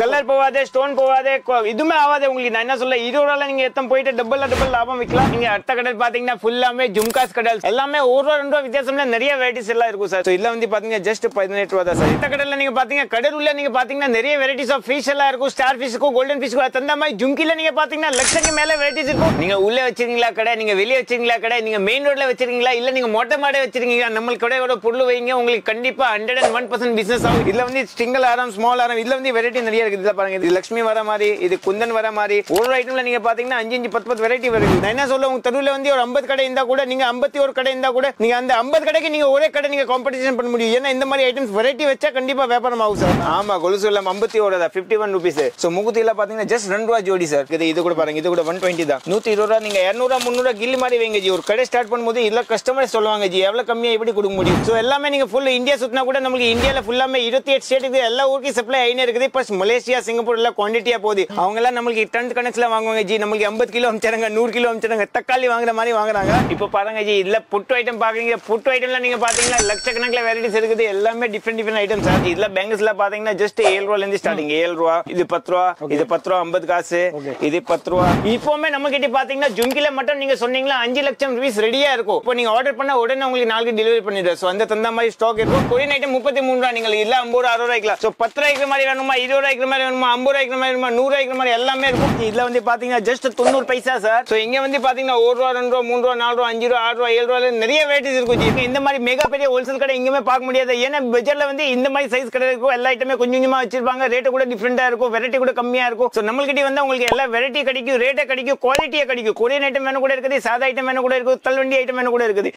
Colour போகாதே stone போகாதே இதுவுமே ஆகாது உங்களுக்கு. நான் என்ன சொல்ல இருபது நீங்க எத்தனை போயிட்டு டபுள் டபுள் லாபம் விற்கலாம் நீங்க அடுத்த கடல் பாத்தீங்கன்னா ஃபுல்லாமே ஜும்காஸ் கடல் எல்லாமே ஒரு ரூபா ரெண்டு ரூபா வித்தியாசம்ல நிறைய வெரைட்டிஸ் எல்லாம் இருக்கும் சார் இதுல வந்து பாத்தீங்கன்னா ஜஸ்ட் பதினெட்டு ரூபா தான் சார் அடுத்த கடல்ல நீங்க பாத்தீங்க கடல் நீங்க பாத்தீங்கன்னா நிறைய வெரைட்டிஸ் ஆஃப் ஃபிஷ் எல்லாம் இருக்கும். ஸ்டார் ஃபிஷ்க்கும் கோல்டன் ஃபிஷ்க்கும் தந்த மாதிரி ஜும்கில நீங்க பாத்தீங்கன்னா லட்சக்கு மேல வெரைட்டிஸ் இருக்கும். நீங்க உள்ள வச்சிருக்கீங்களா கடை? நீங்க வெளியே வச்சிருக்கீங்களா கடை? நீங்க மெயின் ரோட்ல வச்சிருக்கீங்களா? இல்ல நீங்க மொட்டை மாடை வச்சிருக்கீங்களா? நம்ம கடையோட பொருள் வைங்க. உங்களுக்கு கண்டிப்பா hundred and one percent business ஆகும். இதுல வந்து சிங்கிள் ஆரம் ஸ்மால் ஆரம் இதுல வந்து வெரைட்டி நிறைய இருக்கு இதுல பாருங்க இது லட்சுமி வர மாதிரி இது குந்தன் வர மாதிரி. ஒரு ஐட்டம்ல நீங்க பாத்தீங்கன்னா அஞ்சு அஞ்சு பத்து பத்து வெரைட்டி வருது. நான் என்ன சொல்ல உங்க தெருவில் வந்து ஒரு ஐம்பது கடை இருந்தா கூட நீங்க ஐம்பத்தி ஒரு கடை இருந்தா கூட நீங்க அந்த ஐம்பது கடைக்கு நீங்க ஒரே கடை நீங்க காம்படிஷன் பண்ண முடியும். ஏன்னா இந்த மாதிரி ஐட்டம்ஸ் வெரைட்டி வச்சா கண்டிப்பா வியாபாரம் ஆகும். சார் ஆமா கொலுசு இல்ல ஐம்பத்தி ஒரு ஃபிஃப்டி ஒன் ருபீஸ் ஸோ முகுத்தில பாத்தீங்கன்னா ஜஸ்ட் ரெண்டு ரூபா ஜோடி சார் இது இது கூட பாருங்க இது கூட ஒன் டுவெண்ட்டி தான். நூத்தி இருபது ரூபா நீங்க இரநூறுவா முந்நூறுவா கில்லி மாதிரி வைங்க ஜி. ஒரு கடை ஸ்டார்ட் பண்ணும்போது இல்ல கஸ்டமர் சொல்லுவாங்க ஜி எவ்வளவு கம்மியா எப்படி கொடுக்க முடியும்? ஸோ எல்லாமே நீங்க ஃபுல் இந்தியா சுத்தினா கூட நமக்கு இந்தியால ஃபுல்லாமே இருபத்தி எட்டு ஸ்டேட்டுக்கு எல்லா ஊருக்கும் சப்ளை ஆயினே இருக்குது. ப்ளஸ் மலேசியா சிங்கப்பூர் எல்லாம் குவான்டிட்டியா போகுது. அவங்க எல்லாம் நம்மளுக்கு டன் கணக்குல வாங்குவாங்க. ஜி நம்மளுக்கு ஐம்பது கிலோ அமிச்சாங்க நூறு கிலோ அமிச்சாங்க தக்காளி வாங்குற மாதிரி வாங்குறாங்க. இப்போ பாருங்க ஜி இல்ல புட்டு ஐட்டம் பாக்குறீங்க. புட்டு ஐட்டம்ல நீங்க பாத்தீங்கன்னா லட்சக்கணக்கில் வெரைட்டிஸ் இருக்குது. எல்லாமே டிஃப்ரெண்ட் டிஃப்ரெண்ட் ஐட்டம் சார் இதுல பேங்கஸ்ல பாத்தீங்கன்னா ஜஸ்ட் ஏழு ரூபால இருந்து ஸ்டார்டிங் ஏழு ரூபா இது பத்து ரூபா இது பத்து ரூபா ஐம்பது காசு இது பத்து ரூபா. இப்போவுமே நம்ம கிட்ட பாத்தீங்கன்னா ஜும்கில மட்டும் நீங்க சொன்னீங்களா அஞ்சு லட்சம் ருபீஸ் ரெடியா இருக்கும். இப்போ நீங்க ஆர்டர் பண்ணா உடனே உங்களுக்கு நாளைக்கு டெலிவரி பண்ணிடுறோம் ஸோ அந்த தகுந்த மாதிரி ஸ்டாக் இருக்கும். கொரியன் ஐட்டம் முப்பத்தி மூணு ரூபா நீங்கள் இல்ல ஐம்பது ரூபா அறுபது ரூபாய்க்கலாம். ஸோ பத்து ரூபாய்க்கு மாதிரி வேணுமா? இருபது ரூபாய்க்கு மாதிரி வேணுமா? ஐம்பது ரூபாய்க்கு மாதிரி வேணுமா? நூறு ரூபாய்க்கு மாதிரி எல்லாமே இருக்கும். இதுல வந்து பாத்தீங்கன்னா ஜஸ்ட் தொண்ணூறு பைசா சார் ஸோ இங்க வந்து பாத்தீங்கன்னா ஒரு ரூபா ரெண்டு ரூபா மூணு ரூபா நாலு ரூபா அஞ்சு ரூபா ஆறு ரூபா ஏழு ரூபாய் நிறைய வெரைட்டிஸ் இருக்கும் ஜி. இந்த மாதிரி மெகா பெரிய ஹோல்சேல் கடை எங்கேயுமே பார்க்க முடியாது. ஏன்னா பட்ஜெட்ல வந்து இந்த மாதிரி சைஸ் கடை இருக்கும். எல்லா ஐட்டமே கொஞ்சம் கொஞ்சமா வச்சிருப்பாங்க. ரேட்டு கூட டிஃப்ரெண்ட்டாக இருக்கும். வெரைட்டி கூட கம்மியா இருக்கும். ஸோ நம்மள்கிட்ட வந்து உங்களுக்கு எல்லா வெரைட்டி கிடைக்கும். ரேட்டை கிடைக்கும். குவாலிட்டியாக கிடைக்கும். கொரியன் ஐட்டம் வேணும் கூட இருக்குது. சாதா ஐட்டம் வேணும் கூட இருக்குது. தள்ளுவண்டி ஐட்டம் வேணும் கூட இருக்குது.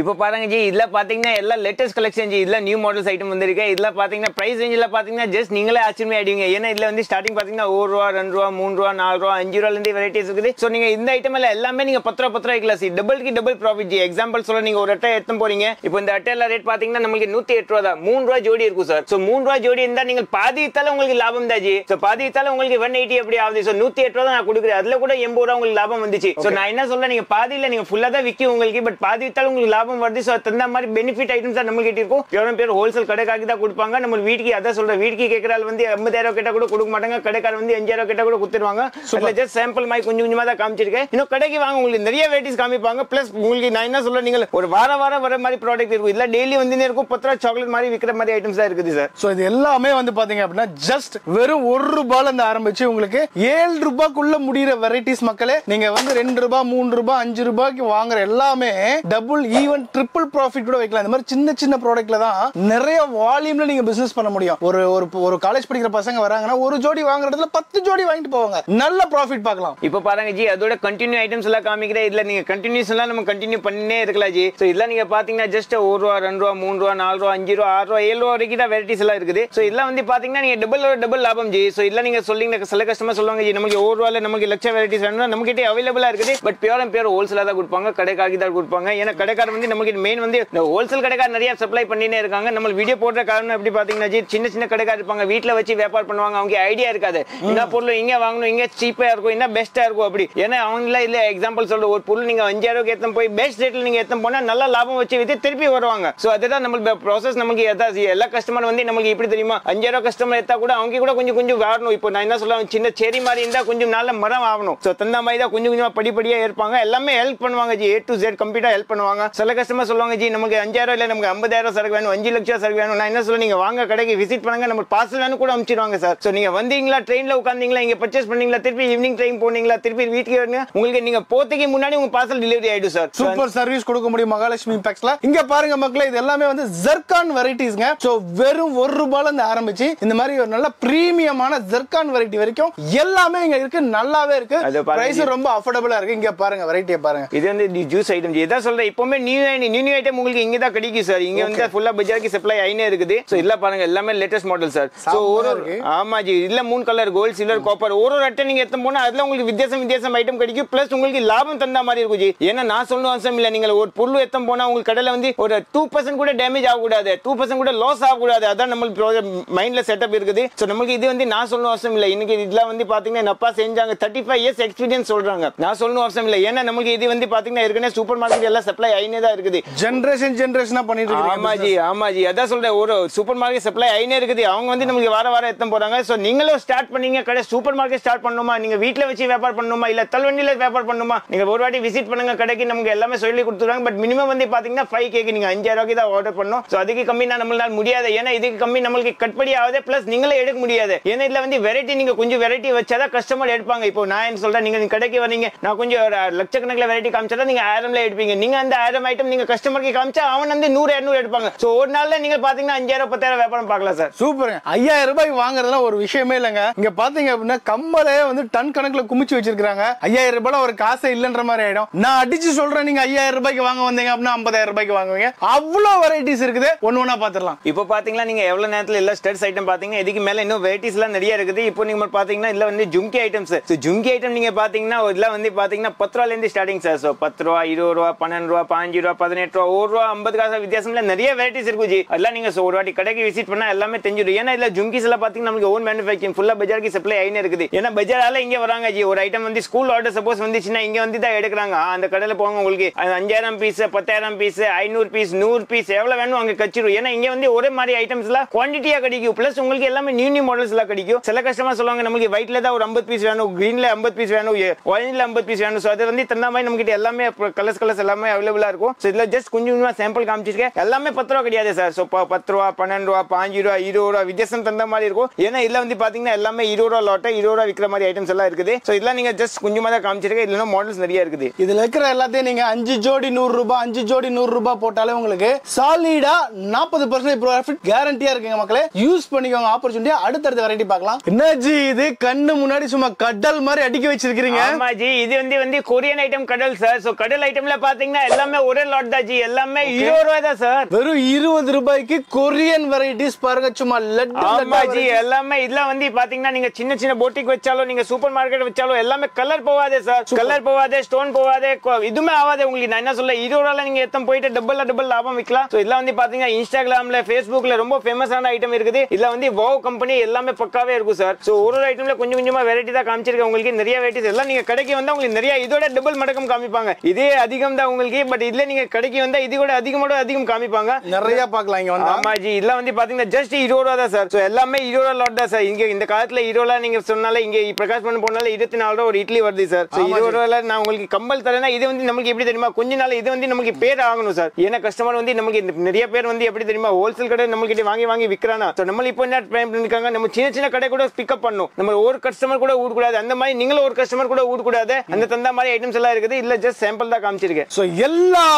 இப்போ பாருங்க ஜி இதுல பாத்தீங்கன்னா எல்லாம் லேட்டஸ்ட் கலெக்ஷன் ஜி இதுல நியூ மாடல்ஸ் ஐட்டம் வந்திருக்கு. இதுல பாத்தீங்கன்னா பிரைஸ் ரேஞ்சில் பாத்தீங்கன்னா ஜஸ்ட் நீங்களே ஆச்சரியமே ஆயிடுவீங்க. ஏன்னா இதுல வந்து ஸ்டார்டிங் பாத்தீங்கன்னா ஒரு ரூபா ரெண்டு ரூபா மூணு ரூபா நாலு ரூபா அஞ்சு ரூபால இருந்து வெரைட்டிஸ் இருக்குது. ஸோ நீங்க இந்த ஐட்டம் எல்லாம் எல்லாமே நீங்க பத்து ரூபா பத்து ரூபாய்க்கு சி டபுள்க்கு டபுள் ப்ராஃபிட் ஜி. எக்ஸாம்பிள் சொல்ல நீங்க ஒரு அட்டை எடுத்து போறீங்க. இப்போ இந்த அட்டையில ரேட் பாத்தீங்கன்னா நமக்கு நூத்தி எட்டு ரூபா தான் மூணு ரூபா ஜோடி இருக்கும் சார் ஸோ மூணு ரூபா ஜோடி இருந்தா நீங்க பாதி வித்தால உங்களுக்கு லாபம் தான் ஜி. ஸோ பாதி வித்தால உங்களுக்கு ஒன் எயிட்டி எப்படி ஆகுது. ஸோ நூத்தி எட்டு ரூபா தான் நான் கொடுக்குறேன். அதுல கூட எண்பது ரூபா உங்களுக்கு லாபம் வந்துச்சு. ஸோ நான் என்ன சொல்றேன் நீங்க பாதியில நீங்க ஃபுல்லா தான் விற்கும் உங்களுக்கு பட் பாதி வித்தாலும் உங்களுக்கு லாபம் வருது. ஸோ தகுந்த மாதிரி பெனிஃபிட் ஐட்டம்ஸ் தான் நம்ம கிட்ட இருக்கும். எவ்வளவு பேர் ஹோல்சேல் கடைக்காக தான் கொடுப்பாங்க. நம்ம வீட்டுக்கு அதான் சொல்றேன் வீட்டுக்கு கேட்கறாள் வந்து ஐம்பதாயிரம் கிட்ட கூட கொடுக்க மாட்டாங்க. கடைக்கார வந்து அஞ்சாயிரம் கிட்ட கூட கொடுத்துருவாங்க. அதுல ஜஸ்ட் சாம்பிள் மாதிரி கொஞ்சம் கொஞ்சமா தான் காமிச்சிருக்கேன். இன்னும் கடைக்கு வாங்க உங்களுக்கு நிறைய வெரைட்டிஸ் காமிப்பாங்க. பிளஸ் உங்களுக்கு நான் என்ன சொல்றேன் நீங்கள் ஒரு வார வாரம் வர மாதிரி ப்ராடக்ட் இருக்கும். இல்ல டெய்லி வந்து இருக்கும். பத்து ரூபா சாக்லேட் மாதிரி விற்கிற மாதிரி ஐட்டம்ஸ் தான் இருக்குது சார் சோ இது எல்லாமே வந்து பாத்தீங்க அப்படின்னா ஜஸ்ட் வெறும் ஒரு ரூபாயில இருந்து ஆரம்பிச்சு உங்களுக்கு ஏழு ரூபாய்க்குள்ள முடியிற வெரைட்டிஸ் மக்களே நீங்க வந்து ரெண்டு ரூபாய் மூணு ரூபாய் அஞ்சு ரூபாய்க்கு வாங்குற எல்லாமே டபுள் ஈவன் ட்ரிபிள் ப்ராஃபிட் கூட வைக்கலாம். இந்த மாதிரி சின்ன சின்ன ப்ராடக்ட்ல தான் நிறைய வால்யூம்ல நீங்க பிசினஸ் பண்ண முடியும். ஒரு ஒரு ஒரு காலேஜ் படிக்கிற பசங்க வராங்கன்னா ஒரு ஜோடி வாங்குறதுல பத்து ஜோடி வாங்கிட்டு போவாங்க. நல்ல ப்ராஃபிட் பார்க்கலாம். இப்போ பாருங்க ஜி அதோட கண்டினியூ ஐட்டம்ஸ் எல்லாம் காமிக்கிறேன் இதுல நீங்க கண்டினியூஸ் எல்லாம் நம்ம கண்டினியூ பண்ணினே இருக்கலாம் ஜி. ஸோ இதெல்லாம் நீங்க பாத்தீங்கன்னா ஜஸ்ட் ஒரு ரூபா ரெண்டு ரூபா மூணு ரூபா நாலு ரூபா அஞ்சு ரூபா ஆறு ரூபா ஏழு ரூபா வரைக்கும் தான் வெரைட்டிஸ் எல்லாம் இருக்குது. ஸோ இதெல்லாம் வந்து பாத்தீங்கன்னா நீங்க டபுள் டபுள் லாபம் ஜி. ஸோ இதெல்லாம் நீங்க சொல்லிங்க சில கஸ்டமர் சொல்லுவாங்க ஜி நமக்கு ஒரு ரூபால நமக்கு லட்சம் வெரைட்டிஸ் வேணும்னா நம்ம கிட்டே அவைலபிளா இருக்குது. பட் பியூர் அண்ட் பியூர் ஹோல்சேலா தான் கொடுப்பாங்க கடைக்காகி தான் கொடுப்பாங்க. ஏன்னா கடைக்காரன் வந்து நமக்கு மெயின் வந்து இந்த ஹோல்சேல் கடைக்காரர் நிறைய சப்ளை பண்ணினே இருக்காங்க. நம்ம வீடியோ போடுற காரணம் எப்படி பாத்தீங்கன்னா ஜி சின்ன சின்ன கடைக்காரர் இருப்பாங்க. வீட்ல வச்சு வியாபாரம் பண்ணுவாங்க. அவங்க ஐடியா இருக்காது. என்ன பொருள் இங்க வாங்கணும் இங்க சீப்பா இருக்கும் என்ன பெஸ்டா இருக்கும் அப்படி. ஏன்னா அவங்கள இல்ல எக்ஸாம்பிள் சொல்ற ஒரு பொருள் நீங்க அஞ்சாயிரம் எத்தனை போய் பெஸ்ட் ரேட்ல நீங்க எத்தனை போனா நல்ல லாபம் வச்சு வித்து திருப்பி வருவாங்க. சோ அதுதான் நம்ம ப்ராசஸ் நமக்கு எதாவது எல்லா கஸ்டமர் வந்து நமக்கு எப்படி தெரியுமா அஞ்சாயிரம் கஸ்டமர் எடுத்தா கூட அவங்க கூட கொஞ்சம் கொஞ்சம் வரணும். இப்போ நான் என்ன சொல்லுவேன் சின்ன செடி மாதிரி இருந்தா கொஞ்சம் நல்ல மரம் ஆகணும். சோ தந்த மாதிரி தான் கொஞ்சம் கொஞ்சமா படிப்படியா இருப்பாங்க எல்லாமே ஹெல்ப் பண்ணுவாங்க ஜி. ஏ டு ஜெட் கம்ப்ளீட்டா ஹெல்ப் பண்ணுவாங்க. சில கஸ்டமர் சொல்லுவாங்க ஜி நமக்கு அஞ்சாயிரம் இல்ல நமக்கு ஐம்பதாயிரம் சரக்கு வேணும் அஞ்சு லட்சம் சரக்கு வேணும் நான் என்ன சொல்ல நீங்க வாங்க கடைக்கு விசிட் பண்ணுங்க நம்ம பார்சல் வேணும் கூட அனுப்பிச்சிடுவாங்க சார் சோ நீங்க வந்தீங்களா ட்ரெயின்ல உட்காந்தீங்களா இங்க பர்ச்சேஸ் பண்ணீங்களா திருப்பி ஈவினிங் ட்ரெயின் போனீங்களா திருப்பி வீட்டுக்கு வரீங்க உங்களுக்கு நீங்க போறதுக்கு முன்னாடி உங்க பார்சல் டெலிவரி ஆயிடும் சார் சூப்பர் சர்வீஸ் கொடுக்க முடியும் மகாலட்சுமி இம்பாக்ட்ஸ்ல இங்க பாருங்க மக்களே இது எல்லாமே வந்து ஜெர்கான் வெரைட்டிஸ்ங்க சோ வெறும் ஒரு ரூபாயில இருந்து ஆரம்பிச்சு இந்த மாதிரி ஒரு நல்ல பிரீமியமான ஜெர்கான் வெரைட்டி வரைக்கும் எல்லாமே இங்க இருக்கு நல்லாவே இருக்கு. பிரைஸ் ரொம்ப அஃபோர்டபுளா இருக்கு. இங்க பாருங்க வெரைட்டியை பாருங்க. இது வந்து ஜூஸ் ஐட்டம் இதான் சொல்றேன் இப்பவுமே நியூ நியூ நியூ ஐட்டம் உங்களுக்கு இங்க தான் கிடைக்கும் சார் இங்க வந்து ஃபுல்லா பஜாருக்கு சப்ளை ஆயினே இருக்குது. சோ இல்ல பாருங்க எல்லாமே லேட்டஸ்ட் மாடல் சார் சோ ஒரு ஆமா ஜி. இல்ல மூணு கலர் கோல்ட் சில்வர் காப்பர் ஒரு ஒரு அட்டை நீங்க எடுத்து போனா அதுல உங்களுக்கு வித்தியாசம் வித்தியாசம் ஐட்டம் கிடைக்கும். பிளஸ் உங்களுக்கு லாபம் தந்த மாதிரி இருக்கும் ஜி. ஏன்னா நான் சொல்லணும் அவசியம் இல்ல. நீங்க ஒரு பொருள் எத்தம் போனா உங்களுக்கு கடையில வந்து ஒரு டூ பர்சன்ட் கூட டேமேஜ் ஆகக்கூடாது. டூ பர்சன்ட் கூட லாஸ் ஆகக்கூடாது. அதான் நம்மளுக்கு மைண்ட்ல செட்டப் இருக்குது. சோ நமக்கு இது வந்து நான் சொல்லணும் அவசியம் இல்ல. இன்னைக்கு இதெல்லாம் வந்து பாத்தீங்கன்னா அப்பா செஞ்சாங்க. தேர்ட்டி ஃபைவ் இயர்ஸ் எக்ஸ்பீரியன்ஸ் சொல்றாங்க. நான் சொல்லணும் அவசியம் இல்ல. ஏன்னா நமக்கு இது வந்து பாத்தீங்கன்னா ஏற்கனவே சூப்பர் மார்க்கெட் எல்லாம் சப்ளை ஆயினே தான் இருக்குது ஜெனரேஷன் ஜெனரேஷனா பண்ணிட்டு ஆமா இருக்கீங்க ஜி ஆமா ஜி அதான் சொல்றேன் ஒரு சூப்பர் மார்க்கெட் சப்ளை ஆயினே இருக்குது. அவங்க வந்து நமக்கு வார வாரம் எத்தம் போறாங்க? சோ நீங்களும் ஸ்டார்ட் பண்ணீங்க கடை சூப்பர் மார்க்கெட் ஸ்டார்ட் பண்ணணுமா? நீங்க வீட்ல வச்சு வியாபாரம் பண்ணணுமா? இல்ல தள்ளுவண்டியில வியாபாரம் பண்ணணுமா? நீங்க ஒரு வாட்டி விசிட் பண்ணுங்க கடைக்கு நமக்கு எல்லாமே சொல்லி கொடுத்துருவாங்க. பட் மினிமம் வந்து பாத்தீங்கன்னா ஃபைவ் கேக்கு நீங்க அஞ்சாயிரம் ரூபாய்க்கு தான் ஆர்டர் பண்ணணும். சோ அதுக்கு கம்மி நான் நம்மளால முடியாது. ஏன்னா இதுக்கு கம்மி நம்மளுக்கு கட்படி ஆகுது. பிளஸ் நீங்களே எடுக்க முடியாது. ஏன்னா இதுல வந்து வெரைட்டி நீங்க கொஞ்சம் வெரைட்டி வச்சாதான் கஸ்டமர் எடுப்பாங்க. இப்போ நான் என்ன சொல்றேன் நீங்க கடைக்கு வரீங்க நான் கொஞ்சம் லட்சக்கணக்கில் வெரைட்டி காமிச்சா நீங்க ஆயிரம்ல எடுப்பீங்க. நீங்க அந்த ஆயிரம் ஐட்டம் நீங்க கஸ்டமருக்கு காமிச்சா அவன் வந்து நூறு இரநூறு எடுப்பாங்க. சோ ஒரு நாள்ல நீங்க பாத்தீங்கன்னா அஞ்சாயிரம் பத்தாயிரம் வியாபாரம் பார்க்கலாம் சார். சூப்பருங்க. ஐயாயிரம் ரூபாய்க்கு வாங்குறதுலாம் ஒரு விஷயமே இல்லைங்க. இங்க பாத்தீங்க அப்படின்னா கம்மலே வந்து டன் கணக்குல குமிச்சு வச்சிருக்காங்க ஐயாயிரம் ரூபாய் ஒரு காசே இல்லைன்ற மாதிரி ஆயிடும். நான் அடிச்சு சொல்றேன் நீங்க ஐயாயிரம் ரூபாய்க்கு வாங்க வந்தீங்க அப்படின்னா ஐம்பதாயிரம் ரூபாய்க்கு வாங்குவீங்க. அவ்வளவு வெரைட்டிஸ் இருக்குது. ஒண்ணு ஒண்ணா பாத்துடலாம் இப்போ பாத்தீங்களா நீங்க எவ்வளவு நேரத்துல எல்லா ஸ்டட்ஸ் ஐட்டம் பாத்தீங்க இதுக்கு மேல இன்னும் வெரைட்டிஸ் எல்லாம் நிறைய இருக்குது. இப்போ நீங்க பாத்தீங்கன்னா இல்ல வந்து ஜும்கி ஐட்டம்ஸ் ஜும்கி ஐட்டம் நீங்க பாத்தீங்கன்னா இதுல வந்து பாத்தீங்கன்னா பத்து ரூபால இருந்து ஸ்டார்டிங் சார். ஸோ பத்து ரூபா இருபது ரூபா பன்னெண்டு ரூபா பாஞ்சு ரூபா பதினெட்டு ரூபா ஒரு ரூபா ஐம்பது காசு வித்தியாசம்ல நிறைய வெரைட்டிஸ் இருக்கும் ஜி. அதெல்லாம் நீங்க ஒரு வாட்டி கடைக்கு விசிட் பண்ணா எல்லாமே தெரிஞ்சிடும். ஏன்னா இதுல ஜும்கிஸ் எல்லாம் பாத்தீங்கன்னா நமக்கு ஓன் மேனுஃபேக்சரிங் ஃபுல்லா பஜாருக்கு சப்ளை ஆயினே இருக்குது. ஏன்னா பஜாரால இங்க வராங்க ஜி. ஒரு ஐட்டம் வந்து ஸ்கூல் ஆர்டர் சப்போஸ் வந்துச்சுன்னா இங்க வந்து தான் எடுக்கிறாங்க. அந்த கடையில போங்க உங்களுக்கு. அது அஞ்சாயிரம் பீஸ் பத்தாயிரம் பீஸ் ஐநூறு பீஸ் நூறு பீஸ் எவ்வளவு வேணும் அங்க கச்சிரும். ஏன்னா இங்க வந்து ஒரே மாதிரி ஐட்டம்ஸ் எல்லாம் குவான்டிட்டியா கிடைக்கும். பிளஸ் உங்களுக்கு எல்லாமே நியூ நியூ மாடல்ஸ் எல்லாம் கிடைக்கும். சில கஸ்டமர் சொல்லுவாங்க நமக்கு ஒயிட்ல தான் ஒரு ஐம்பது பீஸ் வேணும் கிரீன்ல ஐம்பது பீஸ் வேணும் ஒயின்ல ஐம்பது பீஸ் வேணும். ஸோ அது வந்து தந்த மாதிரி நம்ம கிட்ட எல்லாமே கலர்ஸ் கலர்ஸ் எல்லாமே அவைலபிளா இருக்கும். ஸோ இதுல ஜஸ்ட் கொஞ்சம் கொஞ்சமா சாம்பிள் காமிச்சிருக்கேன். எல்லாமே பத்து ரூபா கிடையாது சார் ஸோ பத்து ரூபா பன்னெண்டு ரூபா பாஞ்சு ரூபா இருபது ரூபா வித்தியாசம் தந்த மாதிரி இருக்கும். ஏன்னா இதுல வந்து பாத்தீங்கன்னா எல்லாமே இருபது ரூபா லாட்டை இருபது ரூபா விற்கிற மாதிரி ஐட்டம்ஸ் எல்லாம் இருக்குது. ஸோ இதெல்லாம் நீங்க ஜஸ்ட் கொஞ்சமா தான் காமிச்சிருக்கேன். இல்லைன்னா மாடல்ஸ் நிறைய இருக்குது. இதுல இருக்கிற எல்லாத்தையும் நீங்க அஞ்சு ஜோடி நூறு ரூபாய் அஞ்சு ஜோடி நூறு ரூபாய் போட்டாலே உங்களுக்கு சாலிடா நாற்பது பர்சன்ட் ப்ராஃபிட் கேரண்டியா இருக்குங்க மக்களே. யூஸ் பண்ணிக்கோங்க ஆப்பர்ச்சுனிட்டியா அடுத்தடுத்த வெரைட்டி பார்க்கலாம். என்னாச்சு இது? கண்ணு முன்னாடி சும்மா கடல் மாதிரி அடிக்க வச்சிருக்கீங்க ஆமா ஜி. இது வந்து வந்து கொரியன் ஐட்டம் கடல் சார் சோ கடல் ஐட்டம்ல பாத்தீங்கன்னா எல்லாமே ஒரே லாட் தான் ஜி எல்லாமே இருபது ரூபாய் தான் சார் வெறும் இருபது ரூபாய்க்கு கொரியன் வெரைட்டிஸ் பாருங்க சும்மா லட்டு ஆமா ஜி எல்லாமே இதெல்லாம் வந்து பாத்தீங்கன்னா நீங்க சின்ன சின்ன போட்டிக் வச்சாலும் நீங்க சூப்பர் மார்க்கெட் வச்சாலும் எல்லாமே கலர் போவாதே சார் கலர் போவாதே ஸ்டோன் போவாதே இதுவுமே ஆகாதே உங்களுக்கு. நான் என்ன சொல்ல இருபது ரூபாய்ல நீங்க எத்தனை போயிட்டு டபுள் டபுள் லாபம் விற்கலாம் இதெல்லாம் வந்து பாத்தீங்கன்னா இன்ஸ்டாகிராம்ல ஃபேஸ்புக்ல ரொம்ப ஃபேமஸான ஐட்டம் இருக்குது. இதுல வந்து வோ கம்பெனி எல்லாமே பக்காவே இருக்கும் சார் சோ ஒரு ஒரு ஐட்டம்ல கொஞ்சம் கொஞ்சமா வெரைட்டி தான் காமிச்சிருக்கேன் உங்களுக்கு. நிறைய வெரைட்டிஸ் எல்லாம் நீங்க கடைக்கு வந்தா உங்களுக்கு நிறைய இதோட டபுள் மடக்கம் காமிப்பாங்க. இதே அதிகம் தான் உங்களுக்கு பட் இதுல நீங்க கடைக்கு வந்தா இது கூட அதிகமோட அதிகம் காமிப்பாங்க. நிறைய பார்க்கலாம் இங்க வந்தா. ஆமா ஜி. இதெல்லாம் வந்து பாத்தீங்கன்னா ஜஸ்ட் இருபது ரூபா தான் சார் ஸோ எல்லாமே இருபது ரூபா லாட் தான் சார் இங்க இந்த காலத்துல இருபது ரூபா நீங்க சொன்னால இங்க பிரகாஷ் பண்ண போனால இருபத்தி நாலு ரூபா ஒரு இட்லி வருது சார் ஸோ இருபது ரூபால நான் உங்களுக்கு கம்பல் தரேன்னா இது வந்து நமக்கு எப்படி தெரியுமா? கொஞ்ச நாள் இது வந்து நமக்கு பேர் ஆகணும் சார் ஏன்னா கஸ்டமர் வந்து நமக்கு நிறைய பேர் வந்து எப்படி தெரியுமா? ஹோல்சேல் கடை நம்ம கிட்ட வாங்கி வாங்கி விற்கிறானா ஸோ நம்ம இப்போ என்ன ட்ரை பண்ணிருக்காங்க? நம்ம சின்ன சின்ன கடை கூட பிக்கப் பண்ணும். நம்ம ஒரு கஸ்டமர் கூட ஊடக்கூடாது அந்த மாதிரி நீங்களும் ஒரு கஸ்டமர் கூட ஊடக்கூடாது அந்த தந்த மாதிரி ஐட்டம்ஸ் எல்லாம் இருக்குது. இல்ல ஜஸ்ட் சாம்பிள் தான் காமிச்சிருக்கேன். சோ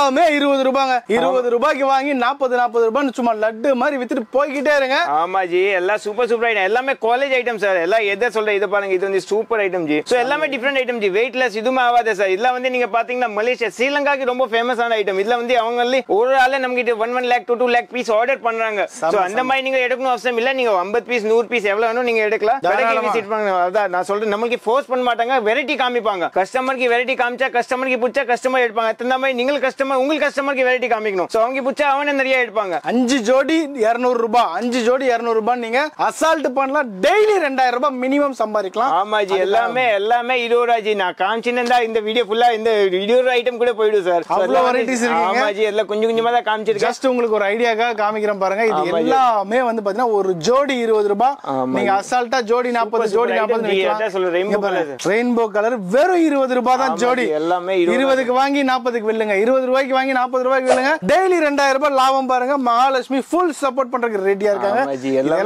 எல்லாமே இருபது ரூபாங்க. இருபது ரூபாய்க்கு வாங்கி நாற்பது நாற்பது ரூபாய் சும்மா லட்டு மாதிரி வித்துட்டு போய்கிட்டே இருங்க. ஆமா ஜி எல்லாம் சூப்பர் சூப்பர் ஐட்டம் எல்லாமே காலேஜ் ஐட்டம் சார் எல்லாம் எதை சொல்ற இது பாருங்க. இது வந்து சூப்பர் ஐட்டம் ஜி. சோ எல்லாமே டிஃப்ரெண்ட் ஐட்டம் ஜி. வெயிட்லெஸ் இதுவுமே ஆகாது சார் இதெல்லாம் வந்து நீங்க பாத்தீங்கன்னா மலேசியா ஸ்ரீலங்காக்கு ரொம்ப ஃபேமஸான ஐட்டம் இதுல வந்து அவங்க ஒரு ஆளே நம்ம கிட்ட one one lakh two two lakh piece order பண்றாங்க சோ அந்த மாதிரி நீங்க எடுக்கணும் அவசியம் இல்ல. நீங்க ஐம்பது பீஸ் நூறு பீஸ் எவ்வளவு வேணும் நீங்க எடுக்கலாம். கடைக்கு. விசிட் பண்ணுங்க அதான் நான் சொல்றேன். நமக்கு ஃபோர்ஸ் பண்ண மாட்டாங்க வெரைட்டி காமிப்பாங்க. கஸ்டமருக்கு வெரைட்டி காமிச்சா கஸ்டமருக்கு பிடிச்சா கஸ்டமர் எடுப்பாங்க. அந்த மாதிரி நீங்கள் கஸ்டமர் உங்களுக்கு கஸ்டமருக்கு வெரைட்டி காமிக்கணும். சோ அவங்க பிடிச்சா அவனே நிறைய எடுப்பாங்க. அஞ்சு ஜோடி இருநூறு ரூபாய் அஞ்சு ஜோடி இருநூறு ரூபாய் நீங்க அசால்ட் பண்ணலாம். டெய்லி ரெண்டாயிரம் ரூபாய் மினிமம் சம்பாதிக்கலாம். ஆமா ஜி. எல்லாமே எல்லாமே இருபது ரூபா ஜி. நான் காமிச்சிருந்தா இந்த வீடியோ ஃபுல்லா இந்த இருபது ஐட்டம் கூட போயிடும் சார் அவ்வளவு varieties இருக்குங்க. ஆமா ஜி. எல்லாம் கொஞ்சம் கொஞ்சமா தான் காமிச்சிருக்கேன். ஜஸ்ட் உங்களுக்கு ஒரு ஐடியாக்காக காமிக்கிறேன் பாருங்க. இது. எல்லாமே வந்து பாத்தீங்கன்னா ஒரு ஜோடி இருபது ரூபாய். நீங்க அசால்ட்டா ஜோடி நாற்பது ஜோடி நாற்பது. ரெயின்போ கலர் வெறும் இருபது ரூபாய் தான் ஜோடி. எல்லாமே இருபது இருபதுக்கு வாங்கி நாற்பதுக்கு வில்லுங்க. இருபது ரூபாய்க்கு வாங்கி நாற்பது ரூபாய்க்கு வில்லுங்க. டெய்லி ரெண்டாயிரம் ரூபாய் லாபம் பாருங்க. மகாலட்சுமி ஃபுல் சப்போர்ட் பண்றதுக்கு ரெடியா இருக்காங்க.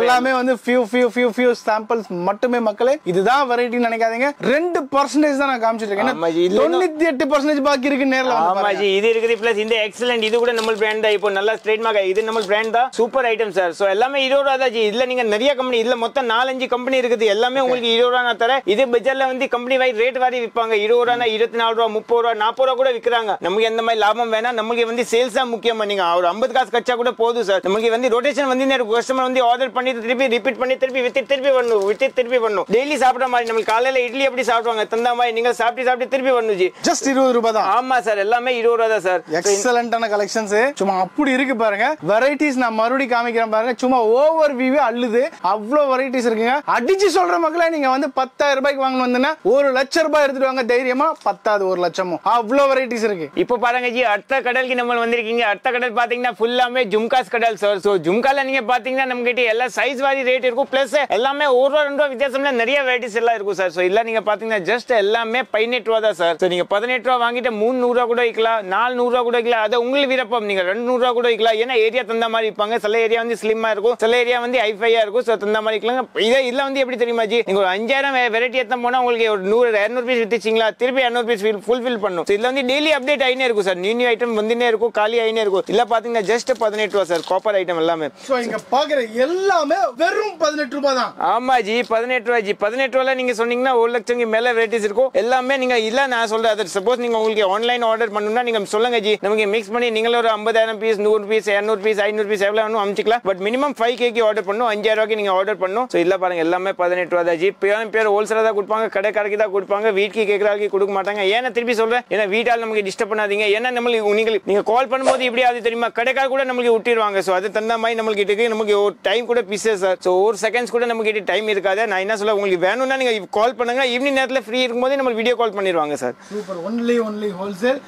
எல்லாமே- வந்து few few few few samples மட்டுமே மக்களே. இதுதான் வெரைட்டி நினைக்காதீங்க. ரெண்டு பர்சன்டேஜ் தான் நான் காமிச்சிட்டு இருக்கேன். தொண்ணூத்தி எட்டு பர்சன்டேஜ் பாக்கி இருக்கு நேர்ல வந்து ஆமா பாருங்க. ஜி இது இருக்குது. பிளஸ் இந்த எக்ஸலன்ட் இது கூட நம்ம பிராண்ட் தான். இப்போ நல்லா ஸ்ட்ரேட் மார்க் இது நம்ம பிராண்ட் தான். சூப்பர் ஐட்டம் சார் சோ எல்லாமே இருபது ரூபா தான் இதுல நீங்க நிறைய கம்பெனி இதுல மொத்தம் நாலஞ்சு கம்பெனி இருக்குது. எல்லாமே உங்களுக்கு இருபது ரூபா நான் தரேன். இது பட்ஜெட்ல வந்து கம்பெனி வைஸ் ரேட் வாரி விற்பாங்க. இருபது ரூபா இருபத்தி நாலு ரூபா முப்பது ரூபா நாற்பது ரூபா கூட விற்கிறாங்க. நமக்கு எந்த மாதிரி லாபம் எல்லாம் வேணாம் நம்மளுக்கு வந்து சேல்ஸ் தான் முக்கியமா. நீங்க ஒரு ஐம்பது காசு கச்சா கூட போதும் சார் நம்மளுக்கு வந்து ரொட்டேஷன் வந்து கஸ்டமர் வந்து ஆர்டர் பண்ணி திருப்பி ரிப்பீட் பண்ணி திருப்பி வித்து திருப்பி வரணும் வித்து திருப்பி வரணும். டெய்லி சாப்பிட்ற மாதிரி நம்மளுக்கு காலையில இட்லி எப்படி சாப்பிடுவாங்க? தந்தா மாதிரி நீங்க சாப்பிட்டு சாப்பிட்டு திருப்பி வரணும் ஜி ஜஸ்ட் இருபது ரூபாய் தான். ஆமா சார் எல்லாமே இருபது ரூபா தான் சார் எக்ஸலண்டான கலெக்ஷன்ஸ் சும்மா அப்படி இருக்கு பாருங்க. வெரைட்டிஸ் நான் மறுபடியும் காமிக்கிறேன் பாருங்க. சும்மா ஓவர் வியூவே அள்ளுது. அவ்வளோ வெரைட்டிஸ் இருக்குங்க. அடிச்சு சொல்ற மக்களே நீங்க வந்து பத்தாயிரம் ரூபாய்க்கு வாங்கணும் வந்தீங்கன்னா ஒரு லட்சம் ரூபாய் எடுத்துட்டு வாங்க. தைரியமா பத்தாது ஒரு லட்சமும். அவ்வளோ வெரைட்டிஸ் இருக்கு. இப்போ பாருங்க ஜி அடுத்த கடலுக்கு நம்ம வந்திருக்கீங்க. அடுத்த கடல் பாத்தீங்கன்னா ஃபுல்லாமே ஜும்காஸ் கடல் சார் ஸோ ஜும்கால நீங்க பாத்தீங்கன்னா நம்ம கிட்ட எல்லா சைஸ் வாரி ரேட் இருக்கும். பிளஸ் எல்லாமே ஒரு ரூபா ரெண்டு ரூபா வித்தியாசம்ல நிறைய வெரைட்டிஸ் எல்லாம் இருக்கும் சார் ஸோ இல்லை நீங்க பாத்தீங்கன்னா ஜஸ்ட் எல்லாமே பதினெட்டு ரூபா தான் சார் ஸோ நீங்க பதினெட்டு ரூபா வாங்கிட்டு மூணு நூறுரூவா கூட வைக்கலாம். நாலு நூறுரூவா கூட வைக்கலாம். அதை உங்களுக்கு விருப்பம். நீங்க ரெண்டு நூறுரூவா கூட வைக்கலாம். ஏன்னா ஏரியா தந்த மாதிரி இருப்பாங்க சில ஏரியா வந்து ஸ்லிம்மா இருக்கும். சில ஏரியா வந்து ஹைஃபையா இருக்கும். ஸோ தந்த மாதிரி இருக்கலாம் இதே இதில் வந்து எப்படி தெரியுமா ஜி? நீங்க ஒரு அஞ்சாயிரம் வெரைட்டி எத்தனை போனா உங்களுக்கு ஒரு நூறு இரநூறு பீஸ் வித்துச்சிங்களா? திருப்பி இரநூறு பீஸ் ஃபுல்ஃபில் பண்ணும். So இதுல வந்து டெய்லி அப்டேட் ஆகினே இருக்கும் சார் நியூ நியூ ஐட்டம் வந்துனே இருக்கும் காலி ஆயினே இருக்கும். இல்ல பாத்தீங்கன்னா ஜஸ்ட் பதினெட்டு ரூபா சார் காப்பர் ஐட்டம் எல்லாமே. இங்க பாக்குற எல்லாமே வெறும் பதினெட்டு ரூபாய் தான். ஆமா ஜி பதினெட்டு ரூபா ஜி. பதினெட்டு ரூபாய் நீங்க சொன்னீங்கன்னா ஒரு லட்சம் மேல வெரைட்டிஸ் இருக்கும். எல்லாமே நீங்க இல்ல நான் சொல்றேன் அது சப்போஸ் நீங்க உங்களுக்கு ஆன்லைன் ஆர்டர் பண்ணணும்னா நீங்க சொல்லுங்க ஜி. நமக்கு மிக்ஸ் பண்ணி நீங்கள ஒரு ஐம்பதாயிரம் பீஸ் நூறு பீஸ் இரநூறு பீஸ் ஐநூறு பீஸ் எவ்வளவு வேணும் அமிச்சிக்கலாம் பட் மினிமம் ஃபைவ் கேக்கு ஆர்டர் பண்ணும் அஞ்சாயிரம் ரூபாய்க்கு நீங்க ஆர்டர் பண்ணும் ஸோ இல்ல பாருங்க எல்லாமே பதினெட்டு ரூபா தான் ஜி. பேர் ஹோல்சேலா தான் கொடுப்பாங்க கடைக்காரருக்கு தான் கொடுப்பாங்க வீட்டுக்கு கேட்கறாருக்கு கொடுக்க மாட்டாங்க. ஏன்னா திருப்பி சொல்றேன் ஏன்னா வீட்டால் நமக்கு டிஸ்டர்ப் பண்ணாதீங்க. ஏன்னா நம்மளுக்கு நீங்க நீங்க கால் பண்ணும்போது இப்படி அது தெரியுமா? கடைக்கார கூட நம்மளுக்கு விட்டுருவாங்க ஸோ அது தகுந்த மாதிரி நம்மளுக்கு இருக்கு. நமக்கு ஒரு டைம் கூட பிசே சார் ஸோ ஒரு செகண்ட்ஸ் கூட நம்ம கிட்ட டைம் இருக்காது. நான் என்ன சொல்ல உங்களுக்கு வேணும்னா நீங்க கால் பண்ணுங்க. ஈவினிங் நேரத்தில் ஃப்ரீ இருக்கும்போது நம்ம வீடியோ கால் பண்ணிடுவாங்க sir super only only wholesale.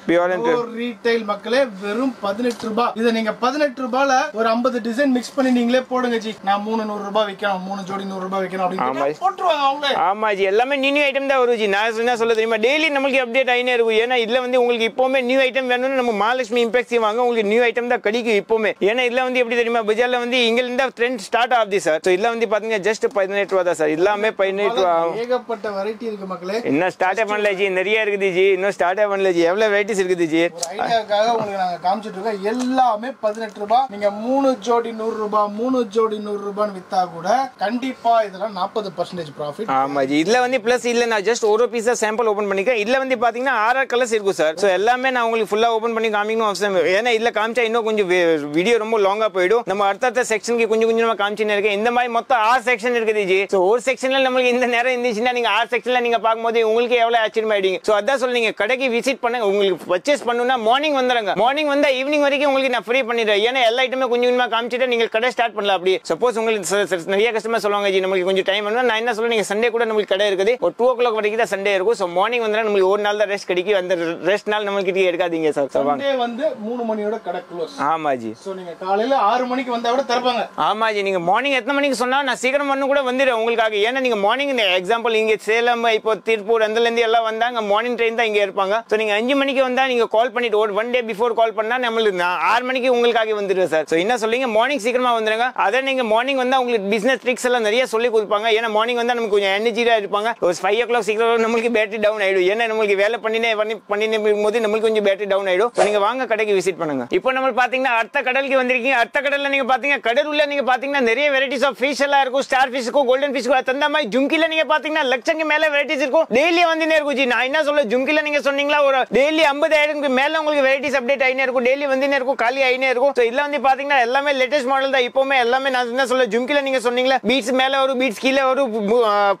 Retail மக்களே வெறும் பதினெட்டு ரூபாய் இதை நீங்க பதினெட்டு ரூபாய்ல ஒரு ஐம்பது டிசைன் மிக்ஸ் பண்ணி நீங்களே போடுங்க ஜி. நான் மூணு நூறு ரூபாய் விற்கிறோம் மூணு ஜோடி நூறு ரூபாய் ஆமா. அப்படின்னு போட்டுருவாங்க அவங்களே. ஆமா ஜி. எல்லாமே நியூ நியூ ஐட்டம் தான் வரும் ஜி. நான் என்ன சொல்ல தெரியுமா? டெய்லி நம்மளுக்கு அப்டேட் ஆகினே இருக்கும். ஏன்னா இதுல வந்து உங்களுக்கு இப்போவுமே நியூ ஐட்டம் வேணும்னு நம்ம மகாலட்சுமி இம்பாக்சி வாங்க. உங்களுக்கு நியூ ஐட்டம் தான் கிடைக்கும் இப்போவுமே. ஏன்னா இதுல வந்து எப்படி தெரியுமா? பஜார்ல வந்து இங்க இருந்தா ட்ரெண்ட் ஸ்டார்ட் ஆகுது சார் ஸோ இதுல வந்து பாத்தீங்கன்னா ஜஸ்ட் பதினெட்டு ரூபா தான் சார் எல்லாமே பதினெட்டு ரூபா ஆகும். ஏகப்பட்ட வெரைட்டி இருக்கு மக்களே. இன்னும் ஸ்டார்டே பண்ணல ஜி. நிறைய இருக்குது ஜி. இன்னும் ஸ்டார்டே பண்ணல ஜி. எவ்வளவு வெரைட்டிஸ் இருக்குது ஜி? ஒரு ஐடியாவுக்காக உங்களுக்கு நாங்க காமிச்சிட்டு இருக்கோம். எல்லாமே பதினெட்டு ரூபாய் நீங்க மூணு ஜோடி நூறு ரூபாய் மூணு ஜோடி நூறு ரூபான்னு வித்தா கூட கண்டிப்பா இதெல்லாம் நாற்பது பர்சன்டேஜ் ப்ராஃபிட் ஆமா ஜி. இதுல வந்து பிளஸ் இல்ல நான் ஜஸ்ட் ஒரு பீஸ் சாம்பிள் ஓபன் பண்ணிக்கிறேன். இதுல வந்து பாத்தீங்கன்னா ஆறு கலர்ஸ் இருக்கும் சார் சோ எல்லாமே நான் உங்களுக்கு ஃபுல்லா ஓபன் பண்ணி காமிக்கணும் அவசியம் ஏன்னா இதுல காமிச்சா இன்னும் கொஞ்சம் வீடியோ ரொம்ப லாங்கா போயிடும். நம்ம அடுத்தடுத்த செக்ஷனுக்கு கொஞ்சம் கொஞ்சமா காமிச்சுன்னு இருக்கேன். இந்த மாதிரி மொத்தம் ஆறு செக்ஷன் இருக்குது ஜி. சோ ஒரு செக்ஷன்ல நம்மளுக்கு இந்த நேரம் இருந்துச்சுன்னா நீங்க ஆறு செக்ஷன்ல நீங்க பார்க்கும்போது உங்களுக்கு எவ்வளவு ஆச்சரியம் ஆயிடுங்க சோ அதான் சொல்ல நீங்க கடைக்கு விசிட் பண்ணுங்க உங்களுக்கு பர்ச்சேஸ் பண்ணணும்னா மார்னிங் வந்துருங்க. மார்னிங் வந்தா ஈவினிங் வரைக்கும் உங்களுக்கு நான் ஃப்ரீ பண்ணிடுறேன். ஏன்னா எல்லா ஐட்டமே கொஞ்சம் கொஞ்சமா காமிச்சிட்டு நீங்க கடை ஸ்டார்ட் பண்ணலாம் அப்படி சப்போஸ் உங்களுக்கு நிறைய கஸ்டமர் சொல்லுவாங்க ஜி நம்மளுக்கு கொஞ்சம் டைம் வேணும் நான் என்ன சொல்றேன் நீங்க சண்டே கூட நம்மளுக்கு கடை இருக்குது. ஒரு டூ ஓ கிளாக் வரைக்கும் தான் சண்டே இருக்கும். ஸோ மார்னிங் வந்து நம்மளுக்கு ஒரு நாள் தான் ரெஸ்ட் கிடைக்கும். அந்த ரெஸ்ட் நாள் நம்மளுக்கு எடுக்காதீங்க சார் சண்டே வந்து மூணு மணியோட கடை க்ளோஸ் ஆமா ஜி சோ நீங்க காலையில ஆறு மணிக்கு வந்தா கூட திறப்பாங்க. ஆமா ஜி நீங்க மார்னிங் எத்தனை மணிக்கு சொன்னா நான் சீக்கிரம் பண்ணு கூட வந்துடுறேன் உங்களுக்காக. ஏன்னா நீங்க மார்னிங் இந்த எக்ஸாம்பிள் இங்க சேலம் இப்போ திருப்பூர் அதுல இருந்து எல்லாம் வந்தாங்க. மார்னிங் ட்ரெயின் தான் இங்க இருப்பாங்க. ஸோ நீங்க அஞ்சு மணிக்கு வந்தா நீங்க கால் பண்ணிட்டு ஒரு ஒன் டே பிஃபோர் கால் பண்ணா நம்மளுக்கு நான் ஆறு மணிக்கு உங்களுக்காக வந்துடுவேன் சார். ஸோ என்ன சொல்றீங்க? மார்னிங் சீக்கிரமா வந்துருங்க அதை நீங்க மார்னிங் வந்தா உங்களுக்கு பிசினஸ் ட்ரிக்ஸ் எல்லாம் நிறைய சொல்லி கொடுப்பாங்க. ஏன்னா மார்னிங் வந்தா நமக்கு கொஞ்சம் எனர்ஜியா இருப்பாங்க. ஒரு ஃபைவ் ஓ கிளாக் சீக்கிரம் நம்மளுக்கு பேட்டரி டவுன் ஆயிடும். ஏன்னா நம்மளுக்கு வேலை பண்ணினே பண்ணி பண்ணினே போது நம்மளுக்கு கொஞ்சம் பேட்டரி டவுன் ஆயிடும். நீங்க வாங்க கடைக்கு விசிட் பண்ணுங்க. இப்போ நம்ம பாத்தீங்கன்னா அடுத்த கடலுக்கு வந்திருக்கீங்க. அடுத்த கடல்ல நீங்க பாத்தீங்கன்னா கடல் உள்ள நீங்க பாத்தீங்கன்னா நிறைய வெரைட்டிஸ் ஆஃப் ஃபிஷ் எல்லாம் இருக்கும். ஸ்டார் ஃபிஷ் கோல்டன் ஃபிஷ் தந்த மாதிரி ஜுங்கில நீங்க பாத்தீங்கன்னா லட்சங்க மேல வெரைட்டிஸ் இருக்கும். டெய்லி வந்து இருக்கும் ஜி. நான் என்ன சொல்ல ஜுங்கில நீங்க சொன்னீங்களா ஒரு டெய்லி ஐம்பதாயிரம் மேல உங்களுக்கு வெரைட்டிஸ் அப்டேட் ஆயினே இருக்கும். டெய்லி வந்துனே இருக்கும் காலி ஆயினே இருக்கும். ஸோ இதுல வந்து பாத்தீங்கன்னா எல்லாமே லேட்டஸ்ட் மாடல் தான். இப்பவுமே எல்லாமே நான் என்ன சொல்ல ஜுங்கில நீங்க சொன்னீங்களா பீட்ஸ் மேல வரும் பீட்ஸ் கீழே வரும்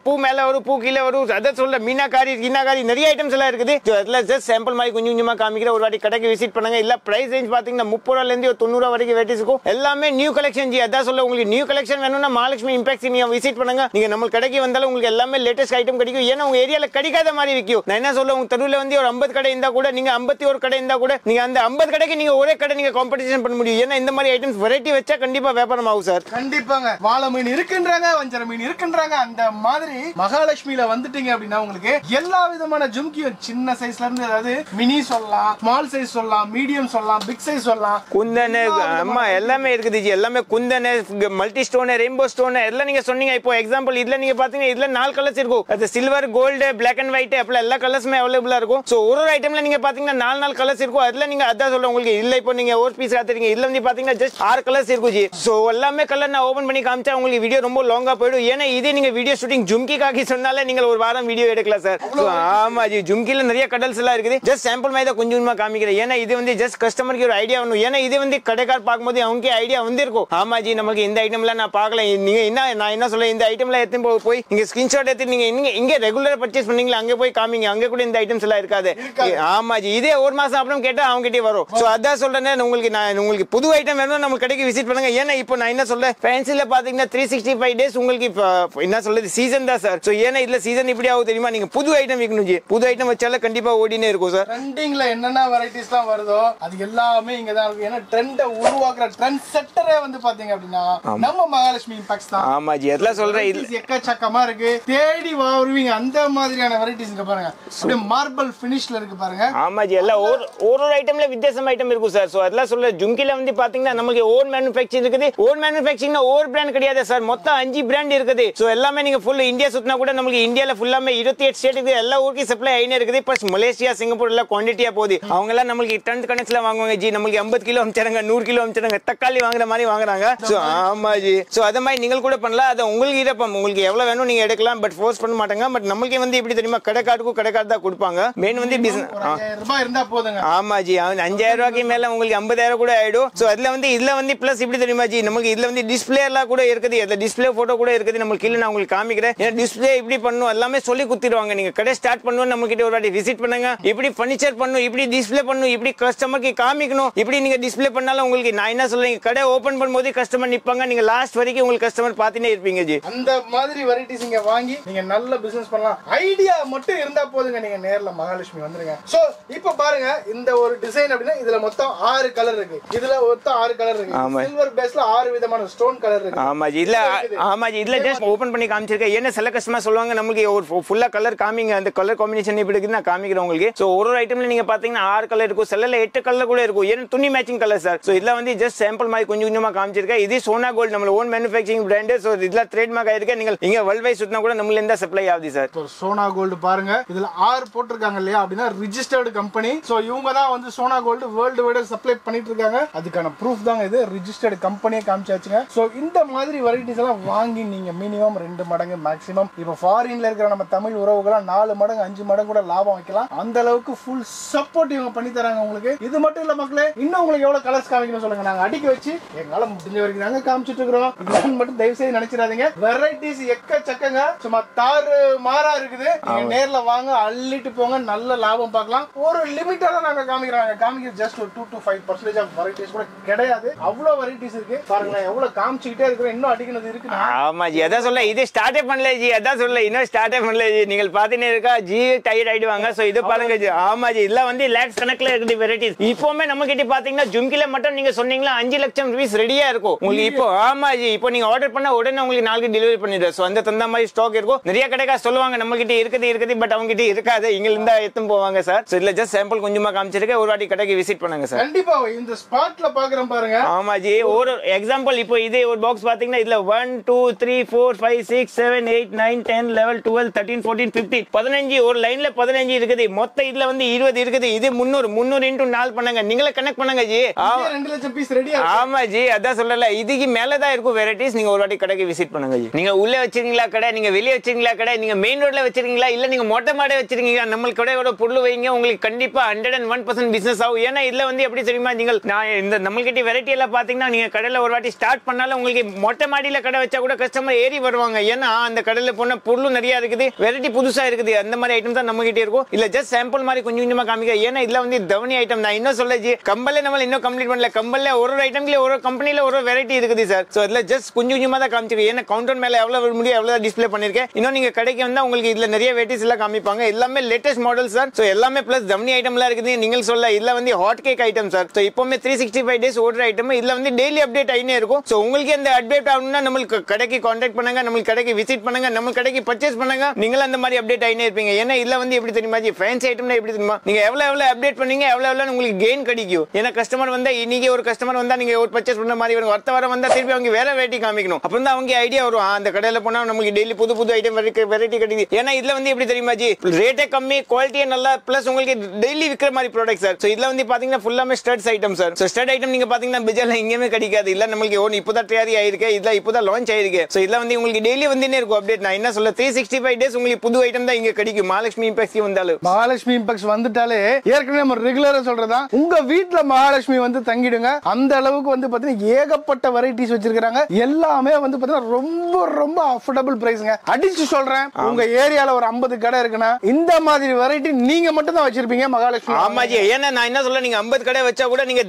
பூ- மேல வரும் பூ கீழே வரும். அதை சொல்ல மீனாக்காரி கீனாக்காரி நிறைய ஐட்டம்ஸ் எல்லாம் இருக்குது. So அதுல ஜஸ்ட் சாம்பிள் மாதிரி கொஞ்சம் கொஞ்சமாக காமிக்கிற ஒரு வாட்டி கடைக்கு விசிட் பண்ணுங்க. இல்ல பிரைஸ் ரேஞ்ச் பாத்தீங்கன்னா முப்பது ரூபால இருந்து ஒரு தொண்ணூறு வரைக்கும் வெரைட்டிஸ் இருக்கும். எல்லாமே நியூ கலெக்ஷன் ஜி. அதான் சொல்ல உங்களுக்கு நியூ கலெக்ஷன் வேணும்னா மகாலட்சுமி இம்பாக்ட் நீங்க விசிட் பண்ணுங்க. நீங்க நம்ம கடைக்கு வந்தாலும் உங்களுக்கு எல்லாமே லேட்டஸ்ட் ஐட்டம் கிடைக்கும். ஏன்னா உங்க ஏரியால கிடைக்காத மாதிரி விற்கும் நான் என்ன சொல்ல உங்க தெருவில் வந்து ஒரு ஐம்பது கடை இருந்தா கூட நீங்க ஐம்பத்தி ஒரு கடை இருந்தா கூட நீங்க அந்த ஐம்பது கடைக்கு நீங்க ஒரே கடை நீங்க காம்படிஷன் பண்ண முடியும். ஏன்னா இந்த மாதிரி ஐட்டம்ஸ் வெரைட்டி வச்சா கண்டிப்பா வியாபாரம் ஆகும் சார் கண்டிப்பாங்க. வாழை மீன் இருக்குன்றாங்க வஞ்சர மீன் இருக்குன்றாங்க. அந்த மாதிரி மகாலட்சுமியில வந்துட்டீங்க அப்படின்னா உங்களுக்கு எல்லா விதமான ஜும்கியும் சின்ன சைஸ்ல இருந்து அதாவது மினி சொல்லலாம் ஸ்மால் சைஸ் சொல்லலாம் மீடியம் சொல்லலாம் பிக் சைஸ் சொல்லலாம். குந்தனு அம்மா எல்லாமே இருக்குது ஜி. எல்லாமே குந்தனு மல்டி ஸ்டோனு ரெயின்போ ஸ்டோனு எல்லாம் நீங்க சொன்னீங்க? இப்போ எக்ஸாம்பிள் இதுல நீங்க பாத்தீங்கன்னா இதுல நாலு கலர்ஸ் இருக்கும். அது silver gold black and white அப்படி எல்லா கலர்ஸுமே அவைலபிளா இருக்கும். ஸோ ஒரு ஒரு ஐட்டம்ல நீங்க பாத்தீங்கன்னா நாலு நாலு கலர்ஸ் இருக்கும். அதுல நீங்க அதான் சொல்ல உங்களுக்கு. இல்ல இப்போ நீங்க ஒரு பீஸ் காத்துறீங்க இதுல வந்து பாத்தீங்கன்னா ஜஸ்ட் ஆறு கலர்ஸ் இருக்கும் ஜி. ஸோ எல்லாமே கலர் நான் ஓபன் பண்ணி காமிச்சா உங்களுக்கு வீடியோ ரொம்ப லாங்கா போயிடும். ஏன்னா இதே நீங்க வீடியோ ஷூட்டிங் ஜும்கி காக்கி சொன்னாலே நீங்க ஒரு வாரம் வீடியோ எடுக்கலாம் சார் ஆமா ஜி. ஜும்கில நிறைய கடல்ஸ் எல்லாம் இருக்குது. ஜஸ்ட் சாம்பிள் மாதிரி தான் கொஞ்சம் காமிக்கிறேன். நினைக்கிறேன். ஏன்னா இது வந்து ஜஸ்ட் கஸ்டமருக்கு ஒரு ஐடியா வேணும் ஏன்னா இது வந்து கடைக்கார் பார்க்கும்போது அவங்க ஐடியா வந்திருக்கும். ஆமா ஜி நமக்கு இந்த ஐட்டம்லாம் நான் பார்க்கல. நீங்க என்ன நான் என்ன சொல்ல இந்த ஐட்டம்லாம் எடுத்து போய் நீங்க ஸ்கிரீன்ஷாட் எடுத்து நீங்க இங்க இங்க ரெகுலரா பர்ச்சேஸ் பண்ணீங்களா? அங்க போய் காமிங்க. அங்க கூட இந்த ஐட்டம்ஸ் எல்லாம் இருக்காது. ஆமா ஜி இதே ஒரு மாசம் அப்புறம் கேட்டா அவங்க கிட்டே வரும். சோ அதான் சொல்றேன் உங்களுக்கு நான் உங்களுக்கு புது ஐட்டம் வேணும் நம்ம கடைக்கு விசிட் பண்ணுங்க. ஏன்னா இப்போ நான் என்ன சொல்றேன்? ஃபேன்சில பாத்தீங்கன்னா த்ரீ சிக்ஸ்டி ஃபைவ் டேஸ் உங்களுக்கு என்ன சொல்றது சீசன் தான் சார் சோ ஏன்னா இதுல சீசன் இப்படி ஆகும் தெரியுமா? நீங்க புது ஐட்டம் விற்கணும் புது ஐட்டம் வச்சால கண்டிப்பா ஓடினே இருக்கும் சார் என்னென்ன வெரைட்டிஸ்லாம் வருதோ அது எல்லாமே இங்க தான் இருக்கும். ஏன்னா ட்ரெண்டை உருவாக்குற ட்ரெண்ட் செட்டரே வந்து பாத்தீங்க அப்படின்னா நம்ம மகாலட்சுமி இம்பாக்ட்ஸ் தான். ஆமா ஜி அதெல்லாம் சொல்றேன் இது எக்கச்சக்கமா இருக்கு. தேடி வருவீங்க அந்த மாதிரியான வெரைட்டிஸ் இங்க பாருங்க. அப்படியே மார்பிள் ஃபினிஷ்ல இருக்கு பாருங்க. ஆமா ஜி எல்லாம் ஒரு ஒரு ஐட்டம்ல வித்தியாசம் ஐட்டம் இருக்கும் சார் ஸோ அதெல்லாம் சொல்ல ஜுங்கில வந்து பாத்தீங்கன்னா நமக்கு ஓன் மேனுஃபேக்சரிங் இருக்குது. ஓன் மேனுஃபேக்சரிங்னா ஒரு பிராண்ட் கிடையாது சார் மொத்தம் அஞ்சு பிராண்ட் இருக்குது. ஸோ எல்லாமே நீங்க ஃபுல் இந்தியா சுத்தினா கூட நமக்கு இந்தியால ஃபுல்லாமே இருபத்தி எட்டு ஸ்டேட் இருக்குது எல்லா ஊருக்கும் சப்ளை ஆயினே இருக்குது. ப்ளஸ் மலேசியா சிங்கப்பூர் எல்லாம் குவான்டிட்டியா போகுது. அவங்க எல்லாம் நம்மளுக்கு டன் கணக்குல வாங்குவாங்க. ஜி நம்மளுக்கு ஐம்பது கிலோ அமிச்சாங்க நூறு கிலோ அமிச்சாங்க தக்காளி வாங்குற மாதிரி வாங்குறாங்க. ஸோ ஆமா. ஜி ஸோ அது மாதிரி நீங்கள் கூட பண்ணலாம். அது உங்களுக்கு இறப்பம் உங்களுக்கு எவ்வளவு வேணும் நீங்க எடுக்கலாம். பட் ஃபோர்ஸ் பண்ண மாட்டாங்க. பட் நம்மளுக்கு வந்து எப்படி தெரியுமா? கடைக்காட்டுக்கும் கடைக்காட்டு தான் கொடுப்பாங்க. மெயின் வந்து பிசினஸ் ஆமா ஜி அஞ்சாயிரம் ரூபாய்க்கு மேல உங்களுக்கு ஐம்பதாயிரம் கூட ஆயிடும். சோ அதுல வந்து இதுல வந்து பிளஸ் இப்படி தெரியுமா ஜி? நமக்கு இதுல வந்து டிஸ்பிளே எல்லாம் கூட இருக்குது. அதுல டிஸ்பிளே போட்டோ கூட இருக்குது. நம்ம கீழே நான் உங்களுக்கு காமிக்கிறேன். ஏன்னா டிஸ்பிளே இப்படி பண்ணும்? எல்லாமே சொல்லி குத்திடுவாங்க நீங்க கடை ஸ்டார்ட் பண்ணுவோம் நம்ம கிட்ட ஒரு வாட்டி விசிட் பண்ணுங்க. இப்படி ஃபர்னிச்சர் பண்ணும்? இப்படி டிஸ்பிளே பண்ணும் இப்படி கஸ்டமருக்கு காமிக்கணும் இப்படி நீங்க டிஸ்பிளே பண்ணாலும் உங்களுக்கு நான் என்ன சொல்றேன் கடை ஓபன் பண்ணும்போது கஸ்டமர் நிப்பாங்க நீங்க லாஸ்ட் வரைக்கும் உங்களுக்கு கஸ்டமர் பார்த்துட்டே இருப்பீங்க ஜி. அந்த மாதிரி வெரைட்டிஸ் இங்க வாங்கி நீங்க நல்ல பிசினஸ் பண்ணலாம். ஐடியா மட்டும் இருந்தா போதுங்க நீங்க நேர்ல மகாலட்சுமி வந்துருங்க. சோ இப்போ பாருங்க இந்த ஒரு டிசைன் அப்படின்னா இதுல மொத்தம் ஆறு கலர் இருக்கு. இதுல மொத்தம் ஆறு கலர் இருக்கு. சில்வர் பேஸ்ல ஆறு விதமான ஸ்டோன் கலர் இருக்கு. ஆமா ஜி. இல்ல ஆமா ஜி. இல்ல ஜஸ்ட் ஓபன் பண்ணி காமிச்சிருக்கேன். என்ன சில கஸ்டமர் சொல்லுவாங்க நமக்கு ஒரு ஃபுல்லா கலர் காமிங்க. அந்த கலர் காம்பினேஷன் இப்படி இருக்குது நான் காமிக்கிறேன் உங்களுக்கு. சோ ஒரு ஒரு ஐட்டம்ல நீங்க பாத்தீங்கன்னா ஆறு கலர் இருக்கும் செல்லல எட்டு கலர் கூட இருக்கும். ஏன்னா துணி மேட்சிங் கலர் சார் ஸோ இதுல வந்து ஜஸ்ட் சாம்பிள் மாதிரி கொஞ்சம் கொஞ்சமாக காமிச்சிருக்கேன். இது சோனா கோல்டு நம்ம ஓன் மேனுஃபேக்சரிங் பிராண்ட் ஸோ இதுல ட்ரேட் மார்க் ஆயிருக்கு. நீங்க இங்க வேர்ல்ட் வைஸ் சுத்தினா கூட நம்மள இருந்தா சப்ளை ஆகுது சார் சோனா கோல்டு பாருங்க. இதுல ஆறு போட்டிருக்காங்க இல்லையா? அப்படின்னா ரிஜிஸ்டர்டு கம்பெனி ஸோ இவங்க தான் வந்து Sona gold world wide supply பண்ணிட்டு இருக்காங்க. அதுக்கான ப்ரூஃப் தாங்க இது. ரிஜிஸ்டர்டு கம்பெனியே காமிச்சாச்சுங்க. சோ இந்த மாதிரி வெரைட்டிஸ் எல்லாம் வாங்கி நீங்க மினிமம் ரெண்டு மடங்கு மேக்ஸிமம் இப்போ ஃபாரின்ல இருக்கிற நம்ம தமிழ் உறவுகளாம் நாலு மடங்கு அஞ்சு மடங்கு கூட லாபம் வைக்கலாம். அந்த அளவுக்கு ஃபுல் சப்போர்ட் இவங்க பண்ணி தராங்க உங்களுக்கு. இது மட்டும் இல்ல மக்களே இன்னும் உங்களுக்கு எவ்வளவு கலர்ஸ் காமிக்கணும் சொல்லுங்க. நாங்க அடிக்க வச்சு எங்களால முடிஞ்ச வரைக்கும் நாங்க காமிச்சிட்டு இருக்கிறோம். மட்டும் தயவு செய்து நினைச்சிடாதீங்க. வெரைட்டிஸ் எக்கச்சக்கங்க. சும்மா தாறு மாறா இருக்குது. நீங்க நேர்ல வாங்க அள்ளிட்டு போங்க. நல்ல லாபம் பார்க்கலாம். ஒரு லிமிட்டா தான் நாங்க காமிக்கிறோம் காமிக்கிறது ஜஸ்ட் ஒரு two to five percentage of varieties கூட கிடையாது. அவ்வளவு வெரைட்டிஸ் இருக்கு. பாருங்க நான் எவ்வளவு காமிச்சுக்கிட்டே இருக்கிறேன் இன்னும் அடிக்கிறது இருக்கு. ஆமா ஜி அதான் சொல்ல இது ஸ்டார்டே பண்ணல ஜி. அதான் சொல்ல இன்னும் ஸ்டார்டே பண்ணல ஜி. நீங்கள் பாத்தீங்கன்னா இருக்கா ஜி டயர்ட் ஆயிடுவாங்க சோ இது பாருங்க ஜி. ஆமா ஜி இல்ல வந்து லேக்ஸ் கணக்குல இருக்குது வெரைட்டிஸ் இப்போமே நம்ம கிட்ட பாத்தீங்கன்னா ஜும்கில மட்டும் நீங்க சொன்னீங்களா அஞ்சு லட்சம் ருபீஸ் ரெடியா இருக்கும். உங்களுக்கு இப்போ ஆமா ஜி இப்போ நீங்க ஆர்டர் பண்ண உடனே உங்களுக்கு நாளைக்கு டெலிவரி பண்ணிடுறோம் சோ அந்த தந்த மாதிரி ஸ்டாக் இருக்கும். நிறைய கடைக்கா சொல்லுவாங்க நம்ம கிட்ட இருக்குது இருக்குது பட் அவங்க கிட்ட இருக்காது. இங்க இருந்தா எடுத்து போவாங்க சார் இல்ல ஜஸ்ட் சாம்பிள் கொஞ்சமா காமிச்சிருக்கேன். ஒரு வாட்டி கடைக்கு விசிட் பண்ணுங்க சார் கண்டிப்பா இந்த ஸ்பாட்ல பாக்குறேன் பாருங்க. ஆமா ஜி ஒரு எக்ஸாம்பிள் இப்போ இதே ஒரு பாக்ஸ் பாத்தீங்கன்னா இதுல one two three four five six seven eight nine ten eleven twelve thirteen fourteen fifteen பதினஞ்சு ஒரு லைன்ல பதினஞ்சு இருக்குது. மொத்த இதுல வந்து இருபது இருக்குது. இது முந்நூறு முந்நூறு இன்டூ நாலு பண்ணுங்க. நீங்களே கனெக்ட் பண்ணுங்க ஜி. ரெண்டு லட்சம் பீஸ் ரெடியா ஆமா ஜி. அதான் சொல்லல. இதுக்கு மேலதான் இருக்கும் வெரைட்டிஸ் நீங்க ஒரு வாட்டி கடைக்கு விசிட் பண்ணுங்க ஜி. நீங்க உள்ள வச்சிருக்கீங்களா கடை? நீங்க வெளியே வச்சிருக்கீங்களா கடை? நீங்க மெயின் ரோட்ல வச்சிருக்கீங்களா? இல்ல நீங்க மொட்டை மாடே வச்சிருக்கீங்களா? நம்ம கடையோட பொருள் வைங்க. உங்களுக்கு கண்டிப்பா hundred and one percent business ஆகும். ஏன்னா இதுல வந்து எப்படி தெரியுமா? நீங்கள் நான் இந்த நம்மள்கிட்ட வெரைட்டி எல்லாம் பாத்தீங்கன்னா நீங்க கடையில ஒரு வாட்டி ஸ்டார்ட் பண்ணாலும் உங்களுக்கு மொட்டை மாடியில கடை வச்சா கூட கஸ்டமர் ஏறி வருவாங்க. ஏன்னா அந்த கடையில போன பொருளும் நிறைய இருக்குது. வெரைட்டி புதுசா இருக்குது. அந்த மாதிரி ஐட்டம் தான் நம்ம கிட்ட இருக்கும். இல்ல ஜஸ்ட் சாம்பிள் மாதிரி கொஞ்சம் கொஞ்சமா காமிக்க ஏன்னா இதுல வந்து தவணி ஐட்டம் நான் இன்னும் சொல்லி கம்பல்ல நம்ம இன்னும் கம்ப்ளீட் பண்ணல. கம்பல்ல ஒரு ஒரு ஐட்டம்ல ஒரு கம்பெனில ஒரு வெரைட்டி இருக்குது சார் சோ அதுல ஜஸ்ட் கொஞ்சம் கொஞ்சமா தான் காமிச்சிருக்கேன். ஏன்னா கவுண்டர் மேல எவ்வளவு முடியும் எவ்வளவு டிஸ்ப்ளே பண்ணிருக்கேன். இன்னும் நீங்க கடைக்கு வந்தா உங்களுக்கு இதுல நிறைய வெரைட்டிஸ் எல்லாம் காமிப்பாங்க. எல்லாமே லேட்டஸ்ட் மாடல் சார் சோ எல்லாமே பிளஸ் தவணி ஐட்டம்லாம் இருக்குது. நீங்கள் சொல்ல இதுல வந்து hot cake item sir so இப்போமே three sixty five days ஓடுற ஐட்டம் இதுல வந்து டெய்லி அப்டேட் ஆயினே இருக்கும். சோ உங்களுக்கு அந்த அப்டேட் ஆகணும்னா நம்மளுக்கு கடைக்கு கான்டாக்ட் பண்ணுங்க. நம்மளுக்கு கடைக்கு விசிட் பண்ணுங்க. நம்ம கடைக்கு பர்ச்சேஸ் பண்ணுங்க. நீங்களும் அந்த மாதிரி அப்டேட் ஆயினே இருப்பீங்க. ஏன்னா இதுல வந்து எப்படி தெரியுமா ஃபேன்சி ஐட்டம்னா எப்படி தெரியுமா? நீங்க எவ்வளவு எவ்வளவு அப்டேட் பண்ணீங்க எவ்வளோ எவ்வளவு உங்களுக்கு கெயின் கிடைக்கும். ஏன்னா கஸ்டமர் வந்தால் இன்னைக்கு ஒரு கஸ்டமர் வந்தால் நீங்கள் ஒரு பர்ச்சேஸ் பண்ண மாதிரி வரும். அடுத்த வாரம் வந்தால் திருப்பி அவங்க வேற வெரைட்டி காமிக்கணும். அப்போ தான் அவங்க ஐடியா வரும். அந்த கடையில் போனால் நமக்கு டெய்லி புது புது ஐட்டம் வெரைட்டி கிடைக்குது. ஏன்னா இதில் வந்து எப்படி தெரியுமா ஜி? ரேட்டே கம்மி குவாலிட்டியே நல்லா ப்ளஸ் உங்களுக்கு டெய்லி விற்கிற மாதிரி ப்ராடக்ட் சார் ஸோ இதில் வந்து பார்த்தீங்கன்னா ஃபுல்லாமே studs item sir so stud item நீங்கள் பார்த்தீங்கன்னா பிஜாவில் எங்கேயுமே கிடைக்காது. இல்லை நம்மளுக்கு ஒன்று இப்போ தான் தயாரி ஆயிருக்கு. இப்போ தான் லான்ச் ஆயிருக்கு. ஸோ இதில் வந்து உங்களுக்கு டெய்லி வந்துனே இருக்கும் அப்டேட் நான் என்ன சொல்ல த்ரீ சிக்ஸ்டி ஃபைவ் டேஸ் உங்களுக்கு புது ஐட்டம் தான் இங்கே கிடைக்கும். மகாலட்சுமி இம்பாக்ஸ் வந்தாலும். மகாலட்சுமி இம்பாக்ஸ் வந்துட்டாலே ஏற்கனவே நம்ம ரெகுலரா சொல்றதா உங்க வீட்ல மகாலட்சுமி வந்து தங்கிடுங்க. அந்த அளவுக்கு வந்து பாத்தீங்கன்னா ஏகப்பட்ட வெரைட்டிஸ் வச்சிருக்காங்க எல்லாமே வந்து பாத்தீங்கன்னா ரொம்ப ரொம்ப அஃபோர்டபுள் பிரைஸ்ங்க அடிச்சு சொல்றேன். உங்க ஏரியால ஒரு 50 கடை இருக்குன்னா இந்த மாதிரி வெரைட்டி நீங்க மட்டும் தான் வச்சிருப்பீங்க மகாலட்சுமி. ஆமா ஜி. ஏன்னா நான் என்ன சொல்ல நீங்க 50 கடை வச்சா கூட நீங்க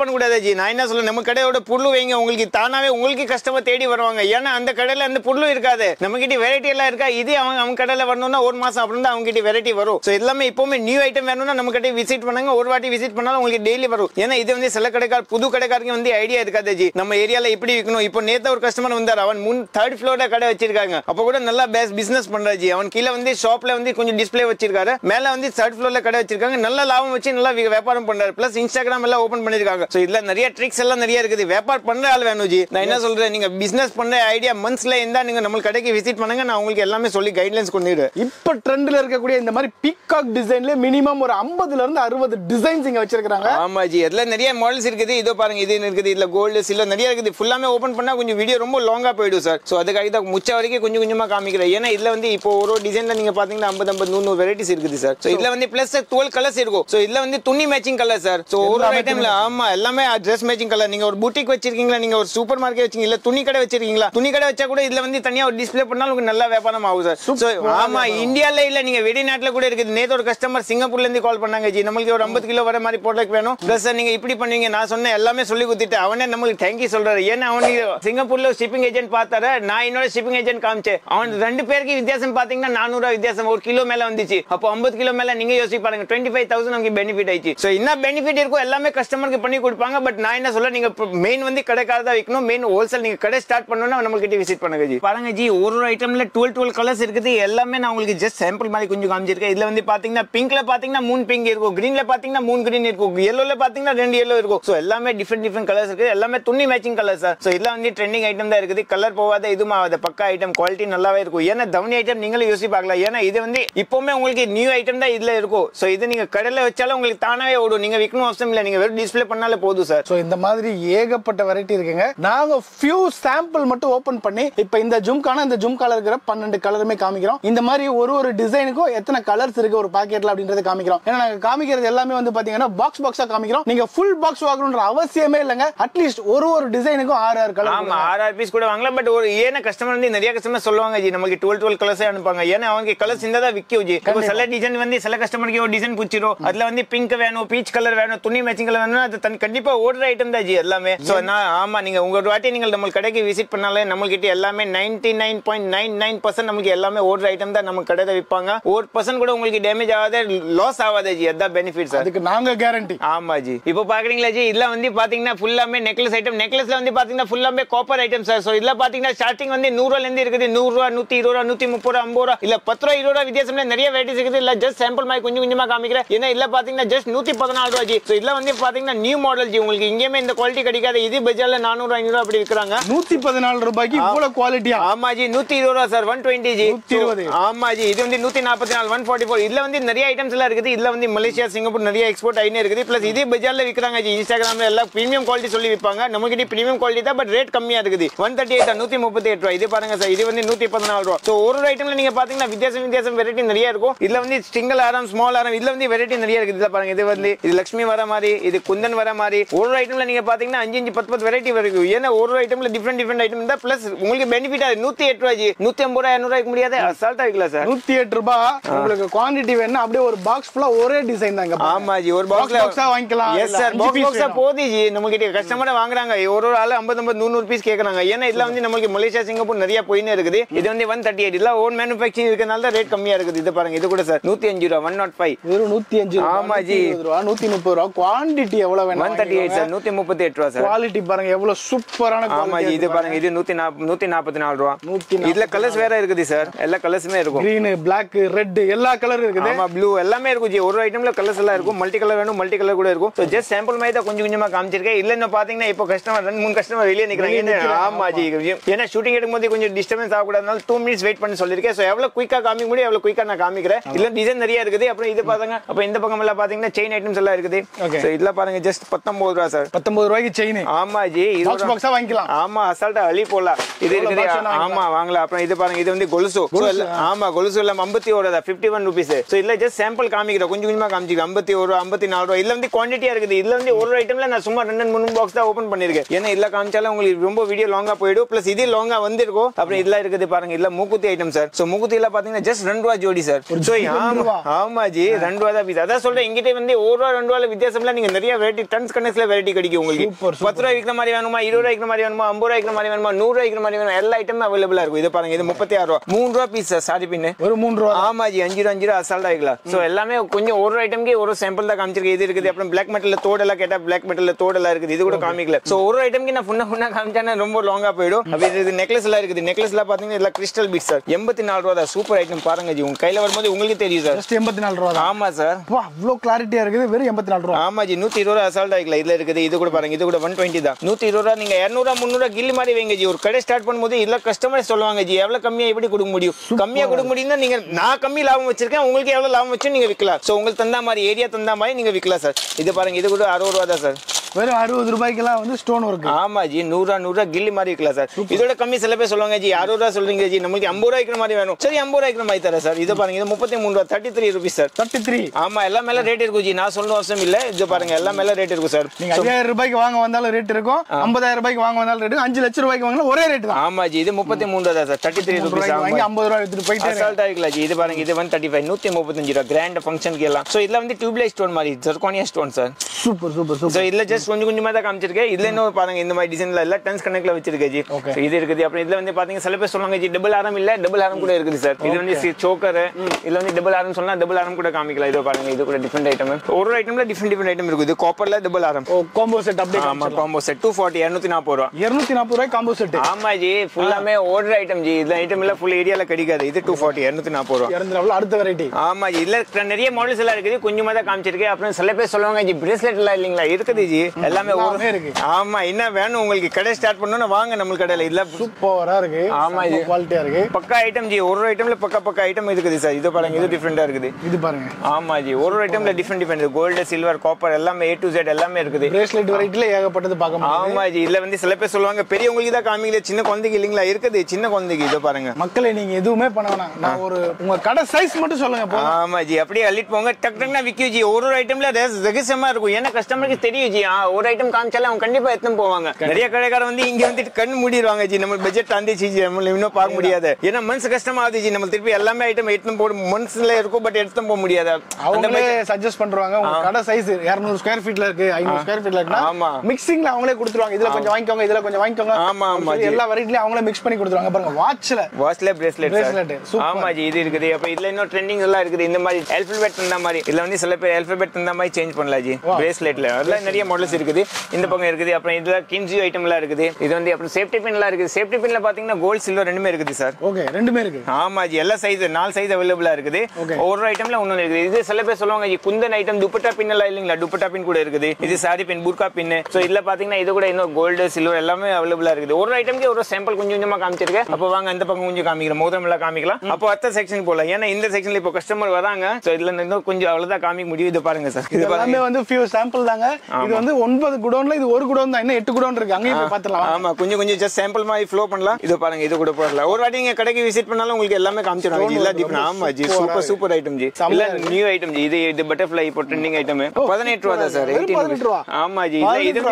பண்ண கூடாது ஜி. நான் என்ன சொல்ல நம்ம கடையோட பொருள் வைங்க. உங்களுக்கு தானாவே உங்களுக்கு கஸ்டமர் தேடி வருவாங்க. ஏன்னா அந்த கடையில அந்த பொருளும் இருக்காது. நம்ம கிட்ட வெரைட்டி எல்லாம் இருக்கா? இது அவங்க அவங்க கடையில வரணும்னா ஒரு மாசம் அப்புறம் தான் அவங்க கிட்ட வெரைட்டி வரும் எல்லாமே இப்பவுமே நியூ ஐட்டம் வேணும்னா நம்ம கடை விசிட் பண்ணுங்க ஒரு வாட்டி விசிட் பண்ணாலும் உங்களுக்கு டெய்லி வரும். ஏன்னா இது வந்து சில கடைக்கார் புது கடைக்காரங்க வந்து ஐடியா இருக்காது ஜி. நம்ம ஏரியால எப்படி விற்கணும் இப்போ நேத்து ஒரு கஸ்டமர் வந்தார். அவன் முன் தேர்ட் ஃப்ளோர்ல கடை வச்சிருக்காங்க. அப்ப கூட நல்லா பேஸ் பிசினஸ் பண்றாரு ஜி. அவன் கீழே வந்து ஷாப்ல வந்து கொஞ்சம் டிஸ்ப்ளே வச்சிருக்காரு. மேல வந்து தேர்ட் ஃப்ளோர்ல கடை வச்சிருக்காங்க. நல்ல லாபம் வச்சு நல்லா வியாபாரம் பண்றாரு. பிளஸ் இன்ஸ்டாகிராம் எல்லாம் ஓபன் பண்ணிருக்காங்க. சோ இதுல நிறைய ட்ரிக்ஸ் எல்லாம் நிறைய இருக்குது. வியாபாரம் பண்ற ஆள் வேணும் ஜி. நான் என்ன சொல்றேன்? நீங்க பிசினஸ் பண்ற ஐடியா மந்த்ஸ்ல இருந்தா நீங்க நம்ம கடைக்கு விசிட் பண்ணுங்க. நான் உங்களுக்கு எல்லாமே சொல்லி கைட்லைன்ஸ் கொண்டுடுறேன் இப்ப ட்ரெண்ட்ல இருக்கக்கூடிய இந்த மாதிரி பீகாக் டிசைன்ல மினிமம் ஒரு 50 ல இருந்து அறுபது டிசைன்ஸ் இங்க வச்சிருக்காங்க ஆமா ஜி அதுல நிறைய மாடல்ஸ் இருக்குது. இதோ பாருங்க இது இருக்குது? இதுல கோல்டு சில்வர் நிறைய இருக்குது. ஃபுல்லாமே ஓபன் பண்ணா கொஞ்சம் வீடியோ ரொம்ப லாங்கா போயிடும் சார் சோ அதுக்காக தான் முச்ச வரைக்கும் கொஞ்சம் கொஞ்சமா காமிக்கிறேன். ஏன்னா இதுல வந்து இப்போ ஒரு டிசைன்ல நீங்க பாத்தீங்கன்னா 50 50 நூறு வெரைட்டிஸ் இருக்குது சார் சோ இதுல வந்து பிளஸ் 12 கலர்ஸ் இருக்கும். சோ இதுல வந்து துணி மேட்சிங் கலர் சார் சோ ஒரு ஐட்டம்ல ஆமா எல்லாமே ட்ரெஸ் மேட்சிங் கலர் நீங்க ஒரு பூட்டிக் வச்சிருக்கீங்களா? நீங்க ஒரு சூப்பர் மார்க்கெட் வச்சிருக்கீங்க இல்ல துணி கடை வச்சிருக்கீங்களா? துணி கடை வச்சா கூட இதுல வந்து தனியா ஒரு டிஸ்ப்ளே பண்ணாலும் உங்களுக்கு நல்ல வியாபாரம் ஆகும் சார் ஆமா இந்தியால இல்ல நீங்க வெளிநாட்டுல கூட இருக்குது. நேத்து ஒரு கஸ்டமர் சிங்கப்பூர்ல இருந்து கால் பண்ணாங்க ஜி. நம்மளுக்கு ஒரு 50 கிலோ வர மாதிரி ப்ராடக்ட் வேணும். பிளஸ் நீங்க இப்படி பண்ணுவீங்க. நான் சொன்ன எல்லாமே சொல்லி கொடுத்துட்டு அவனே நம்மளுக்கு தேங்க்யூ சொல்றாரு. ஏன்னா அவனுக்கு சிங்கப்பூர்ல ஷிப்பிங் ஏஜென்ட் பார்த்தாரு. நான் என்னோட ஷிப்பிங் ஏஜென்ட் காமிச்சேன். அவன் ரெண்டு பேருக்கு வித்தியாசம் பாத்தீங்கன்னா நானூறு வித்தியாசம். ஒரு கிலோ மேல வந்துச்சு. அப்போ 50 கிலோ மேல நீங்க யோசிச்சு பாருங்க. டுவெண்ட்டி ஃபைவ் தௌசண்ட் நமக்கு பெனிஃபிட் ஆயிடுச்சு. ஸோ என்ன பெனிஃபிட் இருக்கும் எல்லாமே கஸ்டமருக்கு பண்ணி கொடுப்பாங்க. பட் நான் என்ன சொல்ல நீங்க மெயின் வந்து கடைக்கார தான் வைக்கணும். மெயின் ஹோல்சேல் நீங்க கடை ஸ்டார்ட் பண்ணணும்னா நம்ம கிட்ட விசிட் பண்ணுங்க ஜி. பாருங்க ஜி ஒரு ஒரு ஐட்டம்ல டுவெல் டுவெல் கலர்ஸ் இருக்குது. எல்லாமே நான் உங்களுக்கு ஜஸ்ட் சாம்பிள் மாதிரி கொஞ்சம் காமிச்சிருக்கேன். இதுல வந்து பாத்தீங்கன்னா பிங்க்ல பாத்தீங்கன்னா மூணு பிங்க் இருக்கும். கிரீன்ல பாத்தீங்கன்னா மூணு கிரீன் இருக்கும். எல்லோல பாத்தீங்கன்னா ரெண்டு எல்லோ இருக்கும். சோ எல்லாமே டிஃப்ரெண்ட் டிஃப்ரெண்ட் கலர்ஸ் இருக்கு. எல்லாமே துணி மேட்சிங் கலர் சார் சோ இதெல்லாம் வந்து ட்ரெண்டிங் ஐட்டம் தான் இருக்குது. கலர் போகாத இதுவும் ஆகாத பக்கா ஐட்டம் குவாலிட்டி நல்லாவே இருக்கும். ஏன்னா தவணி ஐட்டம் நீங்களும் யோசிச்சு பார்க்கலாம். ஏன்னா இது வந்து இப்பவுமே உங்களுக்கு நியூ ஐட்டம் தான் இதுல இருக்கும். சோ இது நீங்க கடையில வச்சாலும் உங்களுக்கு தானாவே ஓடும். நீங்க விற்கணும் அவசியம் இல்ல. நீங்க வெறும் டிஸ்ப்ளே பண்ணாலே போதும் சார் சோ இந்த மாதிரி ஏகப்பட்ட வெரைட்டி இருக்குங்க. நாங்க ஃபியூ சாம்பிள் மட்டும் ஓபன் பண்ணி இப்ப இந்த ஜும்கான இந்த ஜும்கால இருக்கிற பன்னெண்டு கலருமே காமிக்கிறோம். இந்த மாதிரி ஒரு ஒரு டிசைனுக்கும் எத்தனை கலர்ஸ் இருக்கு ஒரு பாக்கெட்ல அப்படின்றத காமிக்கிறோம். ஏன்னா நாங்க காமிக்கிறது எல்லாமே வந்து பாத்தீங்கன்னா பாக்ஸ் பாக்ஸா காமிக்கிறோம். நீங்க ஃபுல் பாக்ஸ் வாங்கணும்ன்ற அவசியமே இல்லைங்க. அட்லீஸ்ட் ஒரு ஒரு டிசைனுக்கும் ஆறு ஆறு கலர் ஆமா ஆறு ஆறு பீஸ் கூட வாங்கலாம். பட் ஒரு ஏன்னா கஸ்டமர் வந்து நிறைய கஸ்டமர் சொல்லுவாங்க ஜி நமக்கு டுவெல் டுவெல் கலர்ஸே அனுப்பாங்க ஏன்னா அவங்க கலர்ஸ் இருந்தா தான் விற்கும் ஜி. சில டிசைன் வந்து சில கஸ்டமருக்கு ஒரு டிசைன் பிடிச்சிரும். அதுல வந்து பிங்க் வேணும் பீச் கலர் வேணும் துணி மேட்சிங் கலர் வேணும் அது தனி கண்டிப்பா ஓடுற ஐட்டம் தான் ஜி எல்லாமே. சோ நான் ஆமா நீங்க உங்க வாட்டி நீங்கள் நம்ம கடைக்கு விசிட் பண்ணாலே நம்ம கிட்ட எல்லாமே ninety nine point nine nine percent நமக்கு எல்லாமே ஓடுற ஐட்டம் தான் நம்ம கடையில விற்பாங்க. ஒரு பர்சன்ட் கூட உங்களுக்கு டேமேஜ் ஆகாத லாஸ் ஆகாத ஜி. அதான் பெனிஃபிட் சார் அதுக்கு நாங்க கேரண்டி ஆமா ஜி. இப்போ பாக்குறீங்களா ஜி? இதுல வந்து பாத்தீங்கன்னா ஃபுல்லாமே நெக்லஸ் ஐட்டம் நெக்லஸ்ல வந்து பாத்தீங்கன்னா ஃபுல்லாமே காப்பர் ஐட்டம் சார் சோ இதுல பாத்தீங்கன்னா ஸ்டார்டிங் வந்து நூறு ரூபாய்ல இருந்து இருக்குது. நூறு ரூபா நூத்தி இருபது ரூபா நூத்தி முப்பது ரூபா ஐம்பது ரூபா இல்ல பத்து ரூபா இருபது ரூபா வித்தியாசம்ல நிறைய வெரைட்டிஸ் இருக்குது. இல்ல ஜஸ்ட் சாம்பிள் மாதிரி கொஞ்சம் கொஞ்சமா காமிக்கிறேன். ஏன்னா இல்ல பாத்தீங்கன்னா ஜஸ்ட் நூத்தி பதினாலு ரூபா ஜி. சோ இதுல வந்து பாத்தீங்கன்னா நியூ மாடல் ஜி. உங்களுக்கு இங்கேயுமே இந்த குவாலிட்டி கிடைக்காது. இது பஜார்ல நானூறு ஐநூறு அப்படி விற்கிறாங்க நூத்தி பதினாலு ரூபாய்க்கு இவ்வளவு குவாலிட்டியா ஆமா ஜி. நூத்தி இருபது ரூபா சார் ஒன் டுவெண்ட்டி ஜி 120. ஆமா ஜி. இது வந்து நூத்தி நாற்பத்தி நாலு ஒன் ஃபார்ட்டி ஃபோர் இதுல வந்து நிறைய ஐட்டம்ஸ் எல்லாம் இருக்குது. இதுல வந்து மலேசியா சிங்கப்பூர் நிறைய எக்ஸ்போர்ட் ஆயினே இருக்குது. பிளஸ் இதே பஜார்ல விற்கிறாங்க ஜி இன்ஸ்டாகிராம்ல எல்லாம் பிரீமியம் குவாலிட்டி சொல்லி விற்பாங்க நம்ம கிட்ட பிரீமியம் குவாலிட்டி தான் பட் ரேட் கம்மியா இருக்குது. ஒன் தேர்ட்டி எயிட் நூத்தி முப்பத்தி எட்டு ரூபா. இது பாருங்க சார் இது வந்து நூத்தி பதினாலு ரூபா. ஸோ ஒரு ஒரு ஐட்டம்ல நீங்க பாத்தீங்கன்னா வித்தியாசம் வித்தியாசம் வெரைட்டி நிறைய இருக்கும். இதுல வந்து சிங்கிள் ஆரம் ஸ்மால் ஆரம் இதுல வந்து வெரைட்டி நிறைய இருக்குது. இதுல பாருங்க இது வந்து இது லட்சுமி வர மாதிரி இது குந்தன் வர மாதிரி. ஒரு ஐட்டம்ல நீங்க பாத்தீங்கன்னா அஞ்சு அஞ்சு பத்து பத்து வெரைட்டி வரைக்கும் ஏன்னா ஒரு ஐட்டம்ல டிஃப்ரெண்ட் டிஃப்ரெண்ட் ஐட்டம் இருந்தா பிளஸ் உங்களுக்கு பெனிஃபிட் ஆகுது. நூத்தி எட்டு ரூபாய் நூத்தி ஐம்பது ரூபாய் இரநூறு ரூபாய்க்கு முடியாது. அசால்ட்டா வைக்கல சார் நூத்தி எட்டு ரூபாய் உங்களுக்கு குவாண்டிட்டி வேணும் அப்படியே ஒரு பாக்ஸ் ஃபுல்லா ஒரே டிசைன் ஆமா ஜி ஒரு ஆ வாங்கிக்கலாம். எஸ் சார் பாக்ஸ் பாக்ஸா வேணும். போதி ஜி. நம்ம கிட்ட கஸ்டமர் வாங்குறாங்க. ஒரு ஒரு ஆளு ஐம்பது ஐம்பது நூறு பீஸ் கேக்குறாங்க. ஏன்னா இதுல வந்து நம்மளுக்கு மலேசியா சிங்கப்பூர் நிறைய போயின்னு இருக்குது. இது வந்து ஒன் தேர்ட்டி எயிட் இல்ல ஓன் மேனுஃபேக்சரிங் இருக்கனால தான் ரேட் கம்மியா இருக்குது. இது பாருங்க இது கூட சார் நூத்தி அஞ்சு ரூபா ஒன் நாட் ஃபைவ் வெறும் நூத்தி அஞ்சு ஆமா ஜி. ரூபா நூத்தி முப்பது ரூபா. குவாண்டிட்டி எவ்வளவு வேணும் ஒன் தேர்ட்டி எயிட் சார் நூத்தி முப்பத்தி எட்டு ரூபா சார் குவாலிட்டி பாருங்க எவ்வளவு சூப்பரான ஆமா ஜி இது பாருங்க இது நூத்தி நூத்தி நாற்பத்தி நாலு ரூபா. நூத்தி இதுல கலர்ஸ் வேற இருக்குது சார் எல்லா கலர்ஸுமே இருக்கும். கிரீன் பிளாக் ரெட் எல்லா கலர் இருக்குது. ஆமா ப்ளூ எல்லாமே இருக்கும் ஜி. ஒரு ஐட்டம்ல கலர்ஸ் எல்லாம் இருக்கும். மல்டி கலர் வேணும் மல்டி கலர் கூட இருக்கும். ஸோ ஜஸ்ட் சாம்பிள் மாதிரி தான் கொஞ்சம் கொஞ்சமா காமிச்சிருக்கேன். இல்ல என்ன பாத்தீங்கன்னா இப்போ கஸ்டமர் ரெண்டு மூணு கஸ்டமர் வெளியே நிக்கிறாங்க, ஆமா ஜி. ஏன்னா ஷூட்டிங் எடுக்கும்போது கொஞ்சம் டிஸ்டர்பன்ஸ் ஆகக்கூடாதுனால டூ மினிட்ஸ் வெயிட் பண்ணி சொல்லிருக்கேன் ஸோ எவ்வளவு குயிக்கா காமிக்க முடியும் எவ்வளவு குயிக்கா நான் காமிக்கிறேன். இல்ல டிசைன் நிறைய இருக்குது. அப்புறம் இது பாருங்க. அப்ப இந்த பக்கம் எல்லாம் பாத்தீங்கன்னா செயின் ஐட்டம்ஸ் எல்லாம் இருக்குது. ஸோ இதெல்லாம் பாருங்க ஜஸ்ட் பத்தொன்பது ரூபா சார் பத்தொன்பது ரூபாய்க்கு செயின் ஆமா ஜி. இது பாக்ஸ் வாங்கிக்கலாம். ஆமா அசால்ட்டா அள்ளி போடலாம். இது இருக்குது. ஆமா வாங்கலாம். அப்புறம் இது பாருங்க இது வந்து கொலுசு. ஆமா கொலுசு இல்ல ஐம்பத்தி ஒரு ஃபிஃப்டி ஒன் ருபீஸ் ஸோ இல்ல ஜஸ்ட் சாம்பிள் காமிக்கிறோம். கொஞ்சம் கொஞ்சமா காமிச்சிக்கிறோம் வச்சிருக்கு ஐம்பத்தி ஒரு ஐம்பத்தி நாலு ரூபா. இதுல வந்து குவான்டிட்டியா இருக்குது. இதுல வந்து ஒரு ஐட்டம்ல நான் சும்மா ரெண்டு மூணு பாக்ஸ் தான் ஓபன் பண்ணிருக்கேன் ஏன்னா இல்ல காமிச்சாலும் உங்களுக்கு ரொம்ப வீடியோ லாங்கா போயிடும். பிளஸ் இது லாங்கா வந்திருக்கும். அப்புறம் இதெல்லாம் இருக்குது பாருங்க. இல்ல மூக்குத்தி ஐட்டம் சார் சோ மூக்குத்தி எல்லாம் பாத்தீங்கன்னா ஜஸ்ட் ரெண்டு ரூபா ஜோடி சார் சோ ஆமா. ஆமா ஜி. ரெண்டு ரூபா தான் பீஸ் அதான் சொல்றேன். எங்கிட்ட வந்து ஒரு ரூபா ரெண்டு ரூபா வித்தியாசம்ல நீங்க நிறைய வெரைட்டி டன்ஸ் கணக்குல வெரைட்டி கிடைக்கும் உங்களுக்கு. பத்து ரூபா விற்கிற மாதிரி வேணுமா இருபது ரூபா விற்கிற மாதிரி வேணுமா ஐம்பது ரூபா விற்கிற மாதிரி வேணுமா நூறு ரூபா விற்கிற மாதிரி வேணுமா எல்லா ஐட்டமும் அவைலபிளா இருக்கும். இது பாருங்க இது முப்பத்தி ஆறு ரூபா. மூணு ரூபா பீஸ் சார் சாரி பின்னு ஒரு மூணு ரூபா ஆமா ஜி. அஞ்சு ரூபா அஞ்சு ரூபா அசால்ட் ஆகிக்கலாம் சோ எல்லாமே கொஞ்சம் ஒரு ஐட்டம்க்கு ஒரு சாம்பிள் தான் காமிச்சிருக்கு. இது இருக்குது. அப்புறம் பிளாக் மெட்டல்ல தோடெல்லாம் கேட்டா பிளாக் மெட்டல்ல தோடெல்லாம் இருக்குது. இது கூட காமிக்கல. சோ ஒரு ஐட்டம்க்கு நான் ஃபுன்னா ஃபுன்னா காமிச்சானா ரொம்ப லாங்கா போயிடும். அப்படி இது நெக்லஸ் எல்லாம் இருக்குது. நெக்லஸ் எல்லாம் பாத்தீங்கன்னா இதெல்லாம் கிறிஸ்டல் பீட் சார் எண்பத்தி நாலு ரூபா தான். சூப்பர் ஐட்டம் பாருங்க ஜி. உங்க கையில வரும்போது உங்களுக்கு தெரியும் சார் ஜஸ்ட் எண்பத்தி நாலு ரூபா ஆமா சார் வா இவ்வளோ கிளாரிட்டியா இருக்குது. வெறும் எண்பத்தி நாலு ரூபா. ஆமா ஜி. நூத்தி இருபது ரூபா அசால்ட் ஆகிக்கலாம் இதுல இருக்குது. இது கூட பாருங்க. இது கூட ஒன் டுவெண்ட்டி தான். நூத்தி இருபது ரூபா நீங்க இரநூறுவா முந்நூறுவா கில்லி மாதிரி வைங்க ஜி. ஒரு கடை ஸ்டார்ட் பண்ணும்போது இல்ல கஸ்டமர் சொல்லுவாங்க ஜி. எவ்வளவு கம்மியா எப்படி கொடுக்க முடியும்? கம்மியா கொடுக்க முடியும்னா நீங்க நான் கம்மி லாபம் வச்சிருக்கேன். உங்களுக்கு எவ்வளவு லாபம் வச்சு நீங்க விற்கலாம் சோ உங்களுக்கு தந்தா மாதிரி ஏரியா தந்தா மாதிரி நீங்க விற்கலாம் சார் இது பாருங்க இது கூட அறுபது ரூபா தான் சார் வெறும் அறுபது ரூபாய்க்கெல்லாம் வந்து ஸ்டோன் ஒர்க் ஆமா ஜி நூறுரூவா நூறுரூவா கில்லி மாதிரி விற்கலாம் சார். இதோட கம்மி சில பேர் சொல்லுவாங்க ஜி அறுபது ரூபா சொல்றீங்க ஜி நம்மளுக்கு ஐம்பது ரூபா விற்கிற மாதிரி வேணும். சரி ஐம்பது ரூபா விற்கிற மாதிரி தரேன் சார். இது பாருங்க இது முப்பத்தி மூணு ரூபா thirty three rupees sir. Thirty three ஆமா எல்லா மேல ரேட் இருக்கும் ஜி. நான் சொல்லணும் அவசியம் இல்ல. இது பாருங்க எல்லா மேல ரேட் இருக்கும் சார். நீங்க ஐயாயிரம் ரூபாய்க்கு வாங்க வந்தாலும் ரேட் இருக்கும். ஐம்பதாயிரம் ரூபாய்க்கு வாங்க வந்தாலும் ரேட் அஞ்சு லட்சம் ரூபாய்க்கு வாங்கினா ஒரே ரேட் தான். ஆமா ஜி இது முப்பத்தி மூணு ரூபா சார். தேர்ட்டி த்ரீ ருபீஸ் ரூபாய்க்கு வாங்கி ஐம்பது ரூபாய் எடுத்துட்டு போயிட்டே. அசால்ட் ஆகிக்கலாம் ஜி. இது பாருங்க இது ஒன் தேர்ட்டி ஃபைவ் நூத்தி முப்பத்தஞ்சு ரூபா. கிராண்ட் ஃபங்க்ஷனுக்கு எல்லாம். ஸோ இதுல வந்து டியூப்லைட் ஸ்டோன் மாதிரி zirconia stone sir. Super super super இதுல ஜஸ்ட் கொஞ்சம் கொஞ்சமா தான் காமிச்சிருக்கேன் இதுல இன்னும் பாருங்க இந்த மாதிரி டிசைன்ல எல்லாம் டன்ஸ் கணக்குல வச்சிருக்கேன் ஜி. இது இருக்குது. அப்புறம் இதுல வந்து பாத்தீங்க சில பேர் சொல்லுவாங்க ஜி டபுள் ஆரம் இல்ல டபுள் ஆரம் கூட இருக்குது சார் இது வந்து சோக்கர் இதுல வந்து டபுள் ஆரம் சொன்னா டபுள் ஆரம் கூட காமிக்கலாம். இதோ பாருங்க இது கூட டிஃபரெண்ட் ஐட்டம் ஒரு ஐட்டம்ல டிஃபரெண்ட் டிஃபரெண்ட் ஐட்டம் இருக்குது. காப்பர்ல டபுள் ஆரம் காம்போ செட் அப்படியே ஆமா காம்போ செட் டூ ஃபார்ட்டி இரநூத்தி நாற்பது ரூபா. இருநூத்தி நாற்பது ரூபாய் காம்போ செட் ஆமா ஜி ஃபுல்லாமே ஓடுற ஐட்டம் ஜி. இந்த ஐட்டம் எல்லாம் ஃபுல் ஏரியால கிடைக்காது. இது டூ ஃபார்ட்டி இரநூத்தி நாற்பது ரூபா அடுத்த வெரைட்டி ஆமா ஜி இல்ல நிறைய மாடல்ஸ் எல்லாம் இருக்குது. கொஞ்சமா தான் காமிச்சிருக்கேன் அப்புறம் சில பேர் சொல்லுவாங்க ஜி பிரேஸ்லெட் எல்லாம் இல்லீங்களா? இருக்குது ஜி. எல்லாமே ஒரு எல்லாமே இருக்கு. ஆமா என்ன வேணும் உங்களுக்கு? கடை ஸ்டார்ட் பண்ணணும் வாங்க நம்ம கடையில. இல்ல சூப்பரா இருக்கு. ஆமா, இது. குவாலிட்டியா இருக்கு. பக்கா ஐட்டம் ஜி ஒரு ஐட்டம்ல பக்கா பக்கா ஐட்டம் இருக்குது சார் இது பாருங்க இது டிஃப்ரெண்டா இருக்குது. இது பாருங்க. ஆமா ஜி ஒரு ஐட்டம்ல different different gold silver copper எல்லாமே ஏ டு Z எல்லாமே இருக்குது. பிரேஸ்லெட் வெரைட்டில ஏகப்பட்டது பார்க்க முடியும் ஆமா ஜி இல்ல வந்து சில பேர் சொல்லுவாங்க பெரியவங்களுக்கு தான் காமிக்கல சின்ன குழந்தைக்கு இல்லைங்களா? இருக்குது சின்ன குழந்தைக்கு இதோ பாருங்க. மக்களை நீங்க எதுவுமே பண்ண வேணாம். நான் ஒரு உங்க கடை சைஸ் மட்டும் சொல்லுங்க போதும் ஆமா ஜி அப்படியே அள்ளிட்டு போங்க. டக் டக்னா விக்கும் ஜி. ஒரு ஒரு ஐட்டம்ல ரகசியமா இருக்கும். ஏன்னா கஸ்டமருக்கு தெரியும் ஜி ஒரு ஐட்டம் காமிச்சாலும் அவங்க கண்டிப்பா எடுத்துன்னு போவாங்க. நிறைய கடைக்காரர் வந்து இங்க வந்துட்டு கண் மூடிடுவாங்க ஜி. நம்ம பட்ஜெட் தாண்டிச்சு நம்ம இன்னும் பார்க்க முடியாது. ஏன்னா மனசு கஷ்டமா ஆகுது ஜி. நம்ம திருப்பி எல்லாமே ஐட்டம் எடுத்துன்னு போட மனசுல இருக்கும் பட் எடுத்துன்னு போக முடியாது. அவங்களே சஜஸ்ட் பண்றாங்க உங்க கடை சைஸ் 200 ஸ்கொயர் ஃபீட்ல இருக்கு 500 ஸ்கொயர் ஃபீட்ல இருக்குன்னா ஆமா. மிக்சிங்ல அவங்களே கொடுத்துருவாங்க. இதுல கொஞ்சம் வாங்கிக்கோங்க இதுல கொஞ்சம் வாங்கிக்கோங்க ஆமா, ஆமா. எல்லா வெரைட்டிலயும் அவங்களே மிக்ஸ் பண்ணி கொடுத்துருவாங்க. பாருங்க வாட்ச்ல வாட்ச்ல பிரேஸ்லெட் super. ஆமா ஜி. இது இருக்குது. அப்ப இதுல இன்னும் ட்ரெண்டிங் எல்லாம் இருக்குது. இந்த மாதிரி அல்பபெட் இந்த மாதிரி. இதுல வந்து சில பேர் அல்பபெட் இந்த மாதிரி சேஞ்ச் பண்ணலாம் ஜி. பிரேஸ்லெட்ல அதெல்லாம் நிறைய மாடல்ஸ் இருக்குது இந்த பக்கம் இருக்குது அப்புறம் இதுல கின்ஜி ஐட்டம் எல்லாம் இருக்குது. இது வந்து அப்புறம் சேஃப்டி பின் எல்லாம் இருக்குது. சேஃப்டி பின்ல பாத்தீங்கன்னா கோல்ட் சில்வர் ரெண்டுமே இருக்குது சார் ஓகே ரெண்டுமே இருக்கு ஆமா ஜி எல்லா சைஸ் நாலு சைஸ் அவைலபிளா இருக்குது. ஒரு ஐட்டம்ல ஒண்ணு இருக்குது. இது சில பேர் சொல்லுவாங்க குந்தன் ஐட்டம் துப்பட்டா பின் எல்லாம் இல்லைங்களா? துப்பட்டா பின் கூட இருக்குது. இது சாரி பின் புர்கா பின் சோ இதுல பாத்தீங்கன்னா இது கூட இன்னும் கோல்டு சில்வர் எல்லாமே அவைலபிளா இருக்குது. ஒரு ஐட்டம்க்கு ஒரு சாம்பிள் கொஞ்சம் கொஞ்சமா காமிச்சிருக்கேன். அப்போ வாங்க அந்த பக்கம் கொஞ்சம் காமிக்கிறேன் மோதிரம் எல்லாம் காமிக்கலாம். அப்போ அடுத்த செக்ஷன் போலாம். ஏன்னா இந்த செக்ஷன்ல இப்போ கஸ்டமர் வராங்க. சோ இதுல இன்னும் கொஞ்சம் அவ்வளவுதான் காமிக்க முடியும். இது பாருங்க சார் இது எல்லாமே வந்து ஃபியூ சாம்பிள் தாங்க. இது வந்து ஒன்பது குடோன்ல இது ஒரு குடோன் தான். இன்னும் எட்டு குடோன் இருக்கு. அங்கேயும் போய் பாத்துலாம் ஆமா கொஞ்சம் கொஞ்சம் ஜஸ்ட் சாம்பிள் மாதிரி ஃப்ளோ பண்ணலாம். இது பாருங்க இது கூட போடலாம். ஒரு வாட்டி நீங்க கடைக்கு விசிட் பண்ணாலும் உங்களுக்கு எல்லாமே காமிச்சிடுவாங்க ஜி. எல்லா டிஃபரெண்ட் ஆமா ஜி. சூப்பர் சூப்பர் ஐட்டம் ஜி. இல்ல நியூ ஐட்டம் ஜி. இது இது பட்டர்ஃப்ளை இப்போ ட்ரெண்டிங் ஐட்டம் பதினெட்டு ரூபா தான் சார் எயிட்டீன். ஆமா ஜி. இல்ல இது.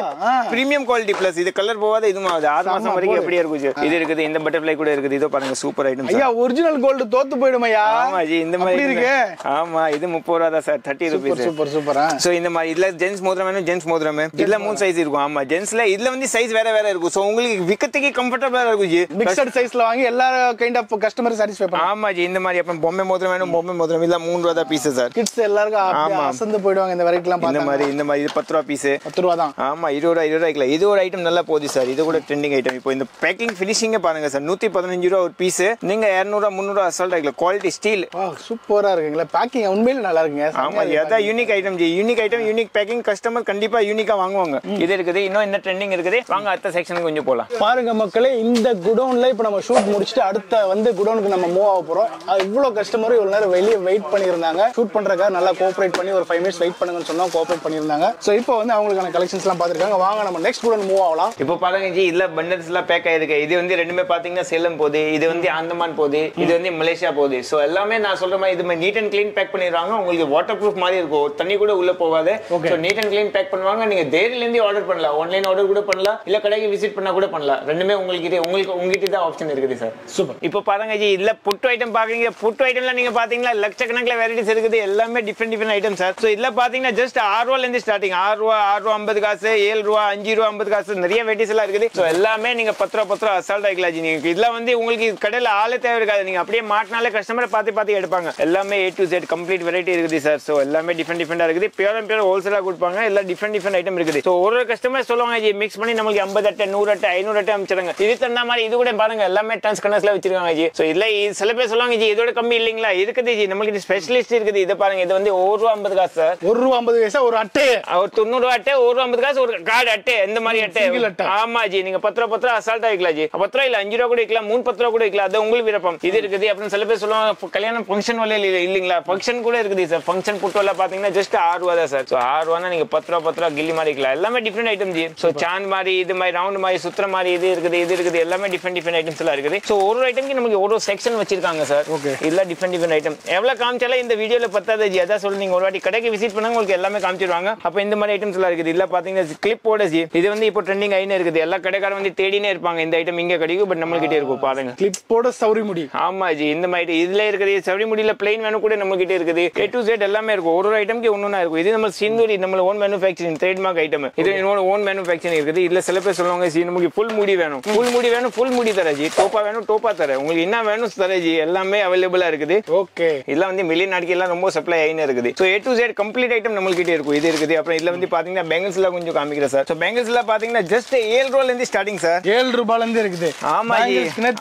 பிரீமியம் குவாலிட்டி பிளஸ் இது கலர் போகாத இதுவும் ஆகுது. ஆறு மாசம் வரைக்கும் எப்படியே இருக்கும் ஜி? இது இருக்குது இந்த பட்டர்ஃப்ளை கூட இருக்குது. இதோ பாருங்க சூப்பர் ஐட்டம் ஐயா ஒரிஜினல் கோல்டு தோத்து போயிடும் ஐயா. ஆமா ஜி. இந்த மாதிரி இருக்கு. ஆமா இது முப்பது ரூபா தான் sir thirty rupees super super so இந்த மாதிரி இதுல ஜென்ஸ் மோதிரம் வேணும் ஜென்ஸ் மோதிரம் இதுல மூணு சைஸ் இருக்கும். ஆமா ஜென்ஸ்ல இதுல வந்து சைஸ் வேற வேற இருக்கும். சோ உங்களுக்கு விக்கத்துக்கு கம்ஃபர்டபுளா இருக்கும் ஜி. மிக்சட் சைஸ்ல வாங்கி எல்லா கைண்ட் ஆஃப் கஸ்டமர் சாட்டிஸ்ஃபை பண்ணலாம். ஆமா ஜி. இந்த மாதிரி அப்புறம் பொம்மை மோதிரம் வேணும் பொம்மை மோதிரம் இல்ல மூணு ரூபா தான் பீஸ் சார் கிட்ஸ் எல்லாருக்கும் ஆமா. அசந்து போயிடுவாங்க இந்த வெரைட்டி எல்லாம் இந்த மாதிரி இந்த மாதிரி இது பத்து ரூபா பீஸ் பத்து ரூபா தான். ஆமா இருபது ரூபா இருபது ரூபாய்க்குல இது ஒரு ஐட்டம் நல்லா போகுது சார் இது கூட ட்ரெண்டிங் ஐட்டம் இப்போ இந்த பேக்கிங் ஃபினிஷிங்க பாருங்க சார் நூத்தி பதினஞ்சு ரூபா ஒரு பீஸ் நீங்க இரநூறுவா முந்நூறுவா அசால்ட் ஆகிக்கல குவாலிட்டி ஸ்டீல் சூப்பரா இருக்குங்களா. பேக்கிங் உண்மையில நல்லா இருக்குங்க. ஆமா அதான் unique item G. Unique item unique packing customer கண்டிப்பா யூனிக் யூனிக்கா வாங்குவாங்க. இது இருக்குது இன்னும் என்ன ட்ரெண்டிங் இருக்குது? வாங்க அடுத்த செக்ஷனுக்கு கொஞ்சம் போலாம். பாருங்க மக்களே இந்த குடோன்ல இப்ப நம்ம ஷூட் முடிச்சுட்டு அடுத்த வந்து குடோனுக்கு நம்ம மூவ் ஆக போறோம். அது இவ்வளவு கஸ்டமர் இவ்வளவு நேரம் வெளியே வெயிட் பண்ணியிருந்தாங்க. ஷூட் பண்றதுக்காக நல்லா கோஆபரேட் பண்ணி ஒரு ஃபைவ் மினிட்ஸ் வெயிட் பண்ணுங்கன்னு சொன்னா கோஆபரேட் பண்ணியிருந்தாங்க. சோ இப்போ வந்து அவங்களுக்கான கலெக்ஷன்ஸ் எல்லாம் பார்த்திருக்காங்க. வாங்க நம்ம நெக்ஸ்ட் குடோன் மூவ் ஆகலாம். இப்போ பாருங்க ஜி இல்ல பண்டல்ஸ் எல்லாம் பேக் ஆயிருக்கு. இது வந்து ரெண்டுமே பாத்தீங்கன்னா சேலம் போகுது இது வந்து ஆந்தமான் போகுது இது வந்து மலேசியா போகுது. சோ எல்லாமே நான் சொல்ற மாதிரி இது நீட் அண்ட் க்ளீன் பேக் பண்ணிடுறாங்க. உங்களுக்கு வாட்டர் ப்ரூஃப் மாதிரி இருக்கும். தண்ணி கூட உள்ள போகாது. So neat and clean pack பண்ணுவாங்க. நீங்க தேரிலிருந்து ஆர்டர் பண்ணலாம். ஆன்லைன் ஆர்டர் கூட பண்ணலாம். இல்ல கடைக்கு விசிட் பண்ணா கூட பண்ணலாம். ரெண்டுமே உங்களுக்கு இது- உங்களுக்கு உங்ககிட்ட தான் ஆப்ஷன் இருக்குது சார் சூப்பர் இப்போ பாருங்க ஜி இல்ல புட்டு ஐட்டம் பாக்குறீங்க. புட்டு ஐட்டம்ல நீங்க பாத்தீங்களா லட்சக்கணக்கில் வெரைட்டிஸ் இருக்குது. எல்லாமே different different item sir so இதுல பாத்தீங்கன்னா ஜஸ்ட் ஆறு ரூபால இருந்து ஸ்டார்டிங் ஆறு ரூபா ஆறு ரூபா ஐம்பது காசு ஏழு ரூபா அஞ்சு ரூபா ஐம்பது காசு நிறைய வெரைட்டிஸ் எல்லாம் இருக்குது. ஸோ எல்லாமே நீங்க பத்து ரூபா பத்து ரூபா அசால்ட் ஆகிக்கலாம் ஜி. நீங்க இதுல வந்து உங்களுக்கு கடையில ஆளே தேவை இருக்காது. நீங்க அப்படியே மாட்டினாலே கஸ்டமரை பார்த்து பார்த்து எடுப்பாங்க. எல்லாமே A to Z complete variety இருக்குது சார் ஸோ எல்லாமே டிஃப்ரெண்ட் டிஃப்ரெண்டா இருக்குது. பியூர் அண்ட் பியூர் ஹோல்சேலாக கொடுப்பாங்க. எல்லாம் டிஃப்ரெண்ட் டிஃப்ரெண்ட் ஐட்டம் இருக்குது. ஸோ ஒரு ஒரு கஸ்டமர் சொல்லுவாங்க ஜி மிக்ஸ் பண்ணி நம்மளுக்கு ஐம்பது அட்டை நூறு அட்டை ஐநூறு அட்டை அமைச்சிருங்க இது தகுந்த மாதிரி இது கூட பாருங்க எல்லாமே டன்ஸ் கணஸ்ல வச்சிருக்காங்க ஜி. ஸோ இல்ல இது சில பேர் சொல்லுவாங்க ஜி இதோட கம்மி இல்லைங்களா? இருக்குது ஜி. நம்மளுக்கு ஸ்பெஷலிஸ்ட் இருக்குது. இதை பாருங்க இது வந்து ஒரு ரூபா ஐம்பது காசு சார் ஒரு ரூபா ஐம்பது பைசா ஒரு அட்டை? ஒரு தொண்ணூறு ரூபா அட்டை ஒரு ரூபா ஐம்பது காசு ஒரு கார்டு அட்டை இந்த மாதிரி அட்டை. ஆமா ஜி. நீங்க பத்து ரூபா பத்து ரூபா அசால்ட்டா வைக்கலாம் ஜி. பத்து ரூபா இல்ல அஞ்சு ரூபா கூட வைக்கலாம் மூணு பத்து ரூபா கூட வைக்கலாம் அது உங்களுக்கு விருப்பம். இது இருக்குது அப்படின்னு சில பேர் சொல்லுவாங்க "இப்ப கல்யாணம் ஃபங்க்ஷன் வலையில இல்ல இல்லீங்களா? ஃபங்க்ஷன் கூட இருக்குது சார் ஃபங்க்ஷன் புட்டு பாத்தீங்கன்னா ஜஸ்ட் ஆறு ரூபா தான் சார் ஆறு ரூபா நீங்க பத்து ரூபா பத்து ரூபா கில்லி மாதிரி வைக்கலாம் எல்லாமே டிஃப்ரெண்ட் ஐட்டம் ஜி. ஸோ சான் மாதிரி இது மாதிரி ரவுண்ட் மாதிரி சுத்துற மாதிரி இது இருக்குது இது இருக்குது எல்லாமே டிஃப்ரெண்ட் டிஃப்ரெண்ட் ஐட்டம்ஸ் எல்லாம் இருக்குது. ஸோ ஒரு ஐட்டம்க்கு நமக்கு ஒரு செக்ஷன் வச்சிருக்காங்க சார். இதெல்லாம் டிஃப்ரெண்ட் டிஃப்ரெண்ட் ஐட்டம் எவ்வளவு காமிச்சாலும் இந்த வீடியோல பத்தாது ஜி. அதான் சொல்லி நீங்க ஒரு வாட்டி கடைக்கு விசிட் பண்ணா உங்களுக்கு எல்லாமே காமிச்சிருவாங்க. அப்ப இந்த மாதிரி ஐட்டம்ஸ் எல்லாம் இருக்குது. இல்ல பாத்தீங்கன்னா கிளிப்போட ஜி. இது வந்து இப்போ ட்ரெண்டிங் ஆயினே இருக்குது. எல்லா கடைக்காரன் வந்து தேடினே இருப்பாங்க. இந்த ஐட்டம் இங்க கிடைக்கும் பட் நம்மள்கிட்ட இருக்கும். பாருங்க. கிளிப்போட சௌரி முடி ஆமா ஜி. இந்த மாதிரி இதுல இருக்குது செவடி முடியல பிளைன் வேணும் கூட நம்ம கிட்ட இருக்குது. ஏ டு செட் எல்லாமே இருக்கும். ஒரு ஒரு ஐட்டம்க்கு ஒன்னொன்னா இருக்கும். இது நம்ம சிந்தூரி நம்ம ஓன் மேனுஃபேக்சரிங் ட்ரேட்மார்க் ஐட்டம் இது என்னோட ஓன் மேனுஃபேக்சரிங் இருக்குது. இதுல சில பேர் சொல்லுவாங்க ஜி நமக்கு ஃபுல் முடி வேணும். ஃபுல் முடி வேணும் ஃபுல் முடி தர ஜி. டோப்பா வேணும் டோப்பா தர உங்களுக்கு என்ன வேணும் தர ஜி. எல்லாமே அவைலபிளா இருக்குது. ஓகே இதெல்லாம் வந்து வெளிநாட்டுக்கு எல்லாம் ரொம்ப சப்ளை ஆகினே இருக்குது. So A to Z complete item நம்மள்கிட்ட இருக்கும். இது இருக்குது. அப்புறம் இதுல வந்து பாத்தீங்கன்னா பெங்கல்ஸ்ல கொஞ்சம் காமிக்கிறேன் சார் ஸோ பெங்கல்ஸ்ல பாத்தீங்கன்னா ஜஸ்ட் ஏழு ரூபால இருந்து ஸ்டார்டிங் சார் ஏழு ரூபாயில இருந்து இருக்குது. ஆமா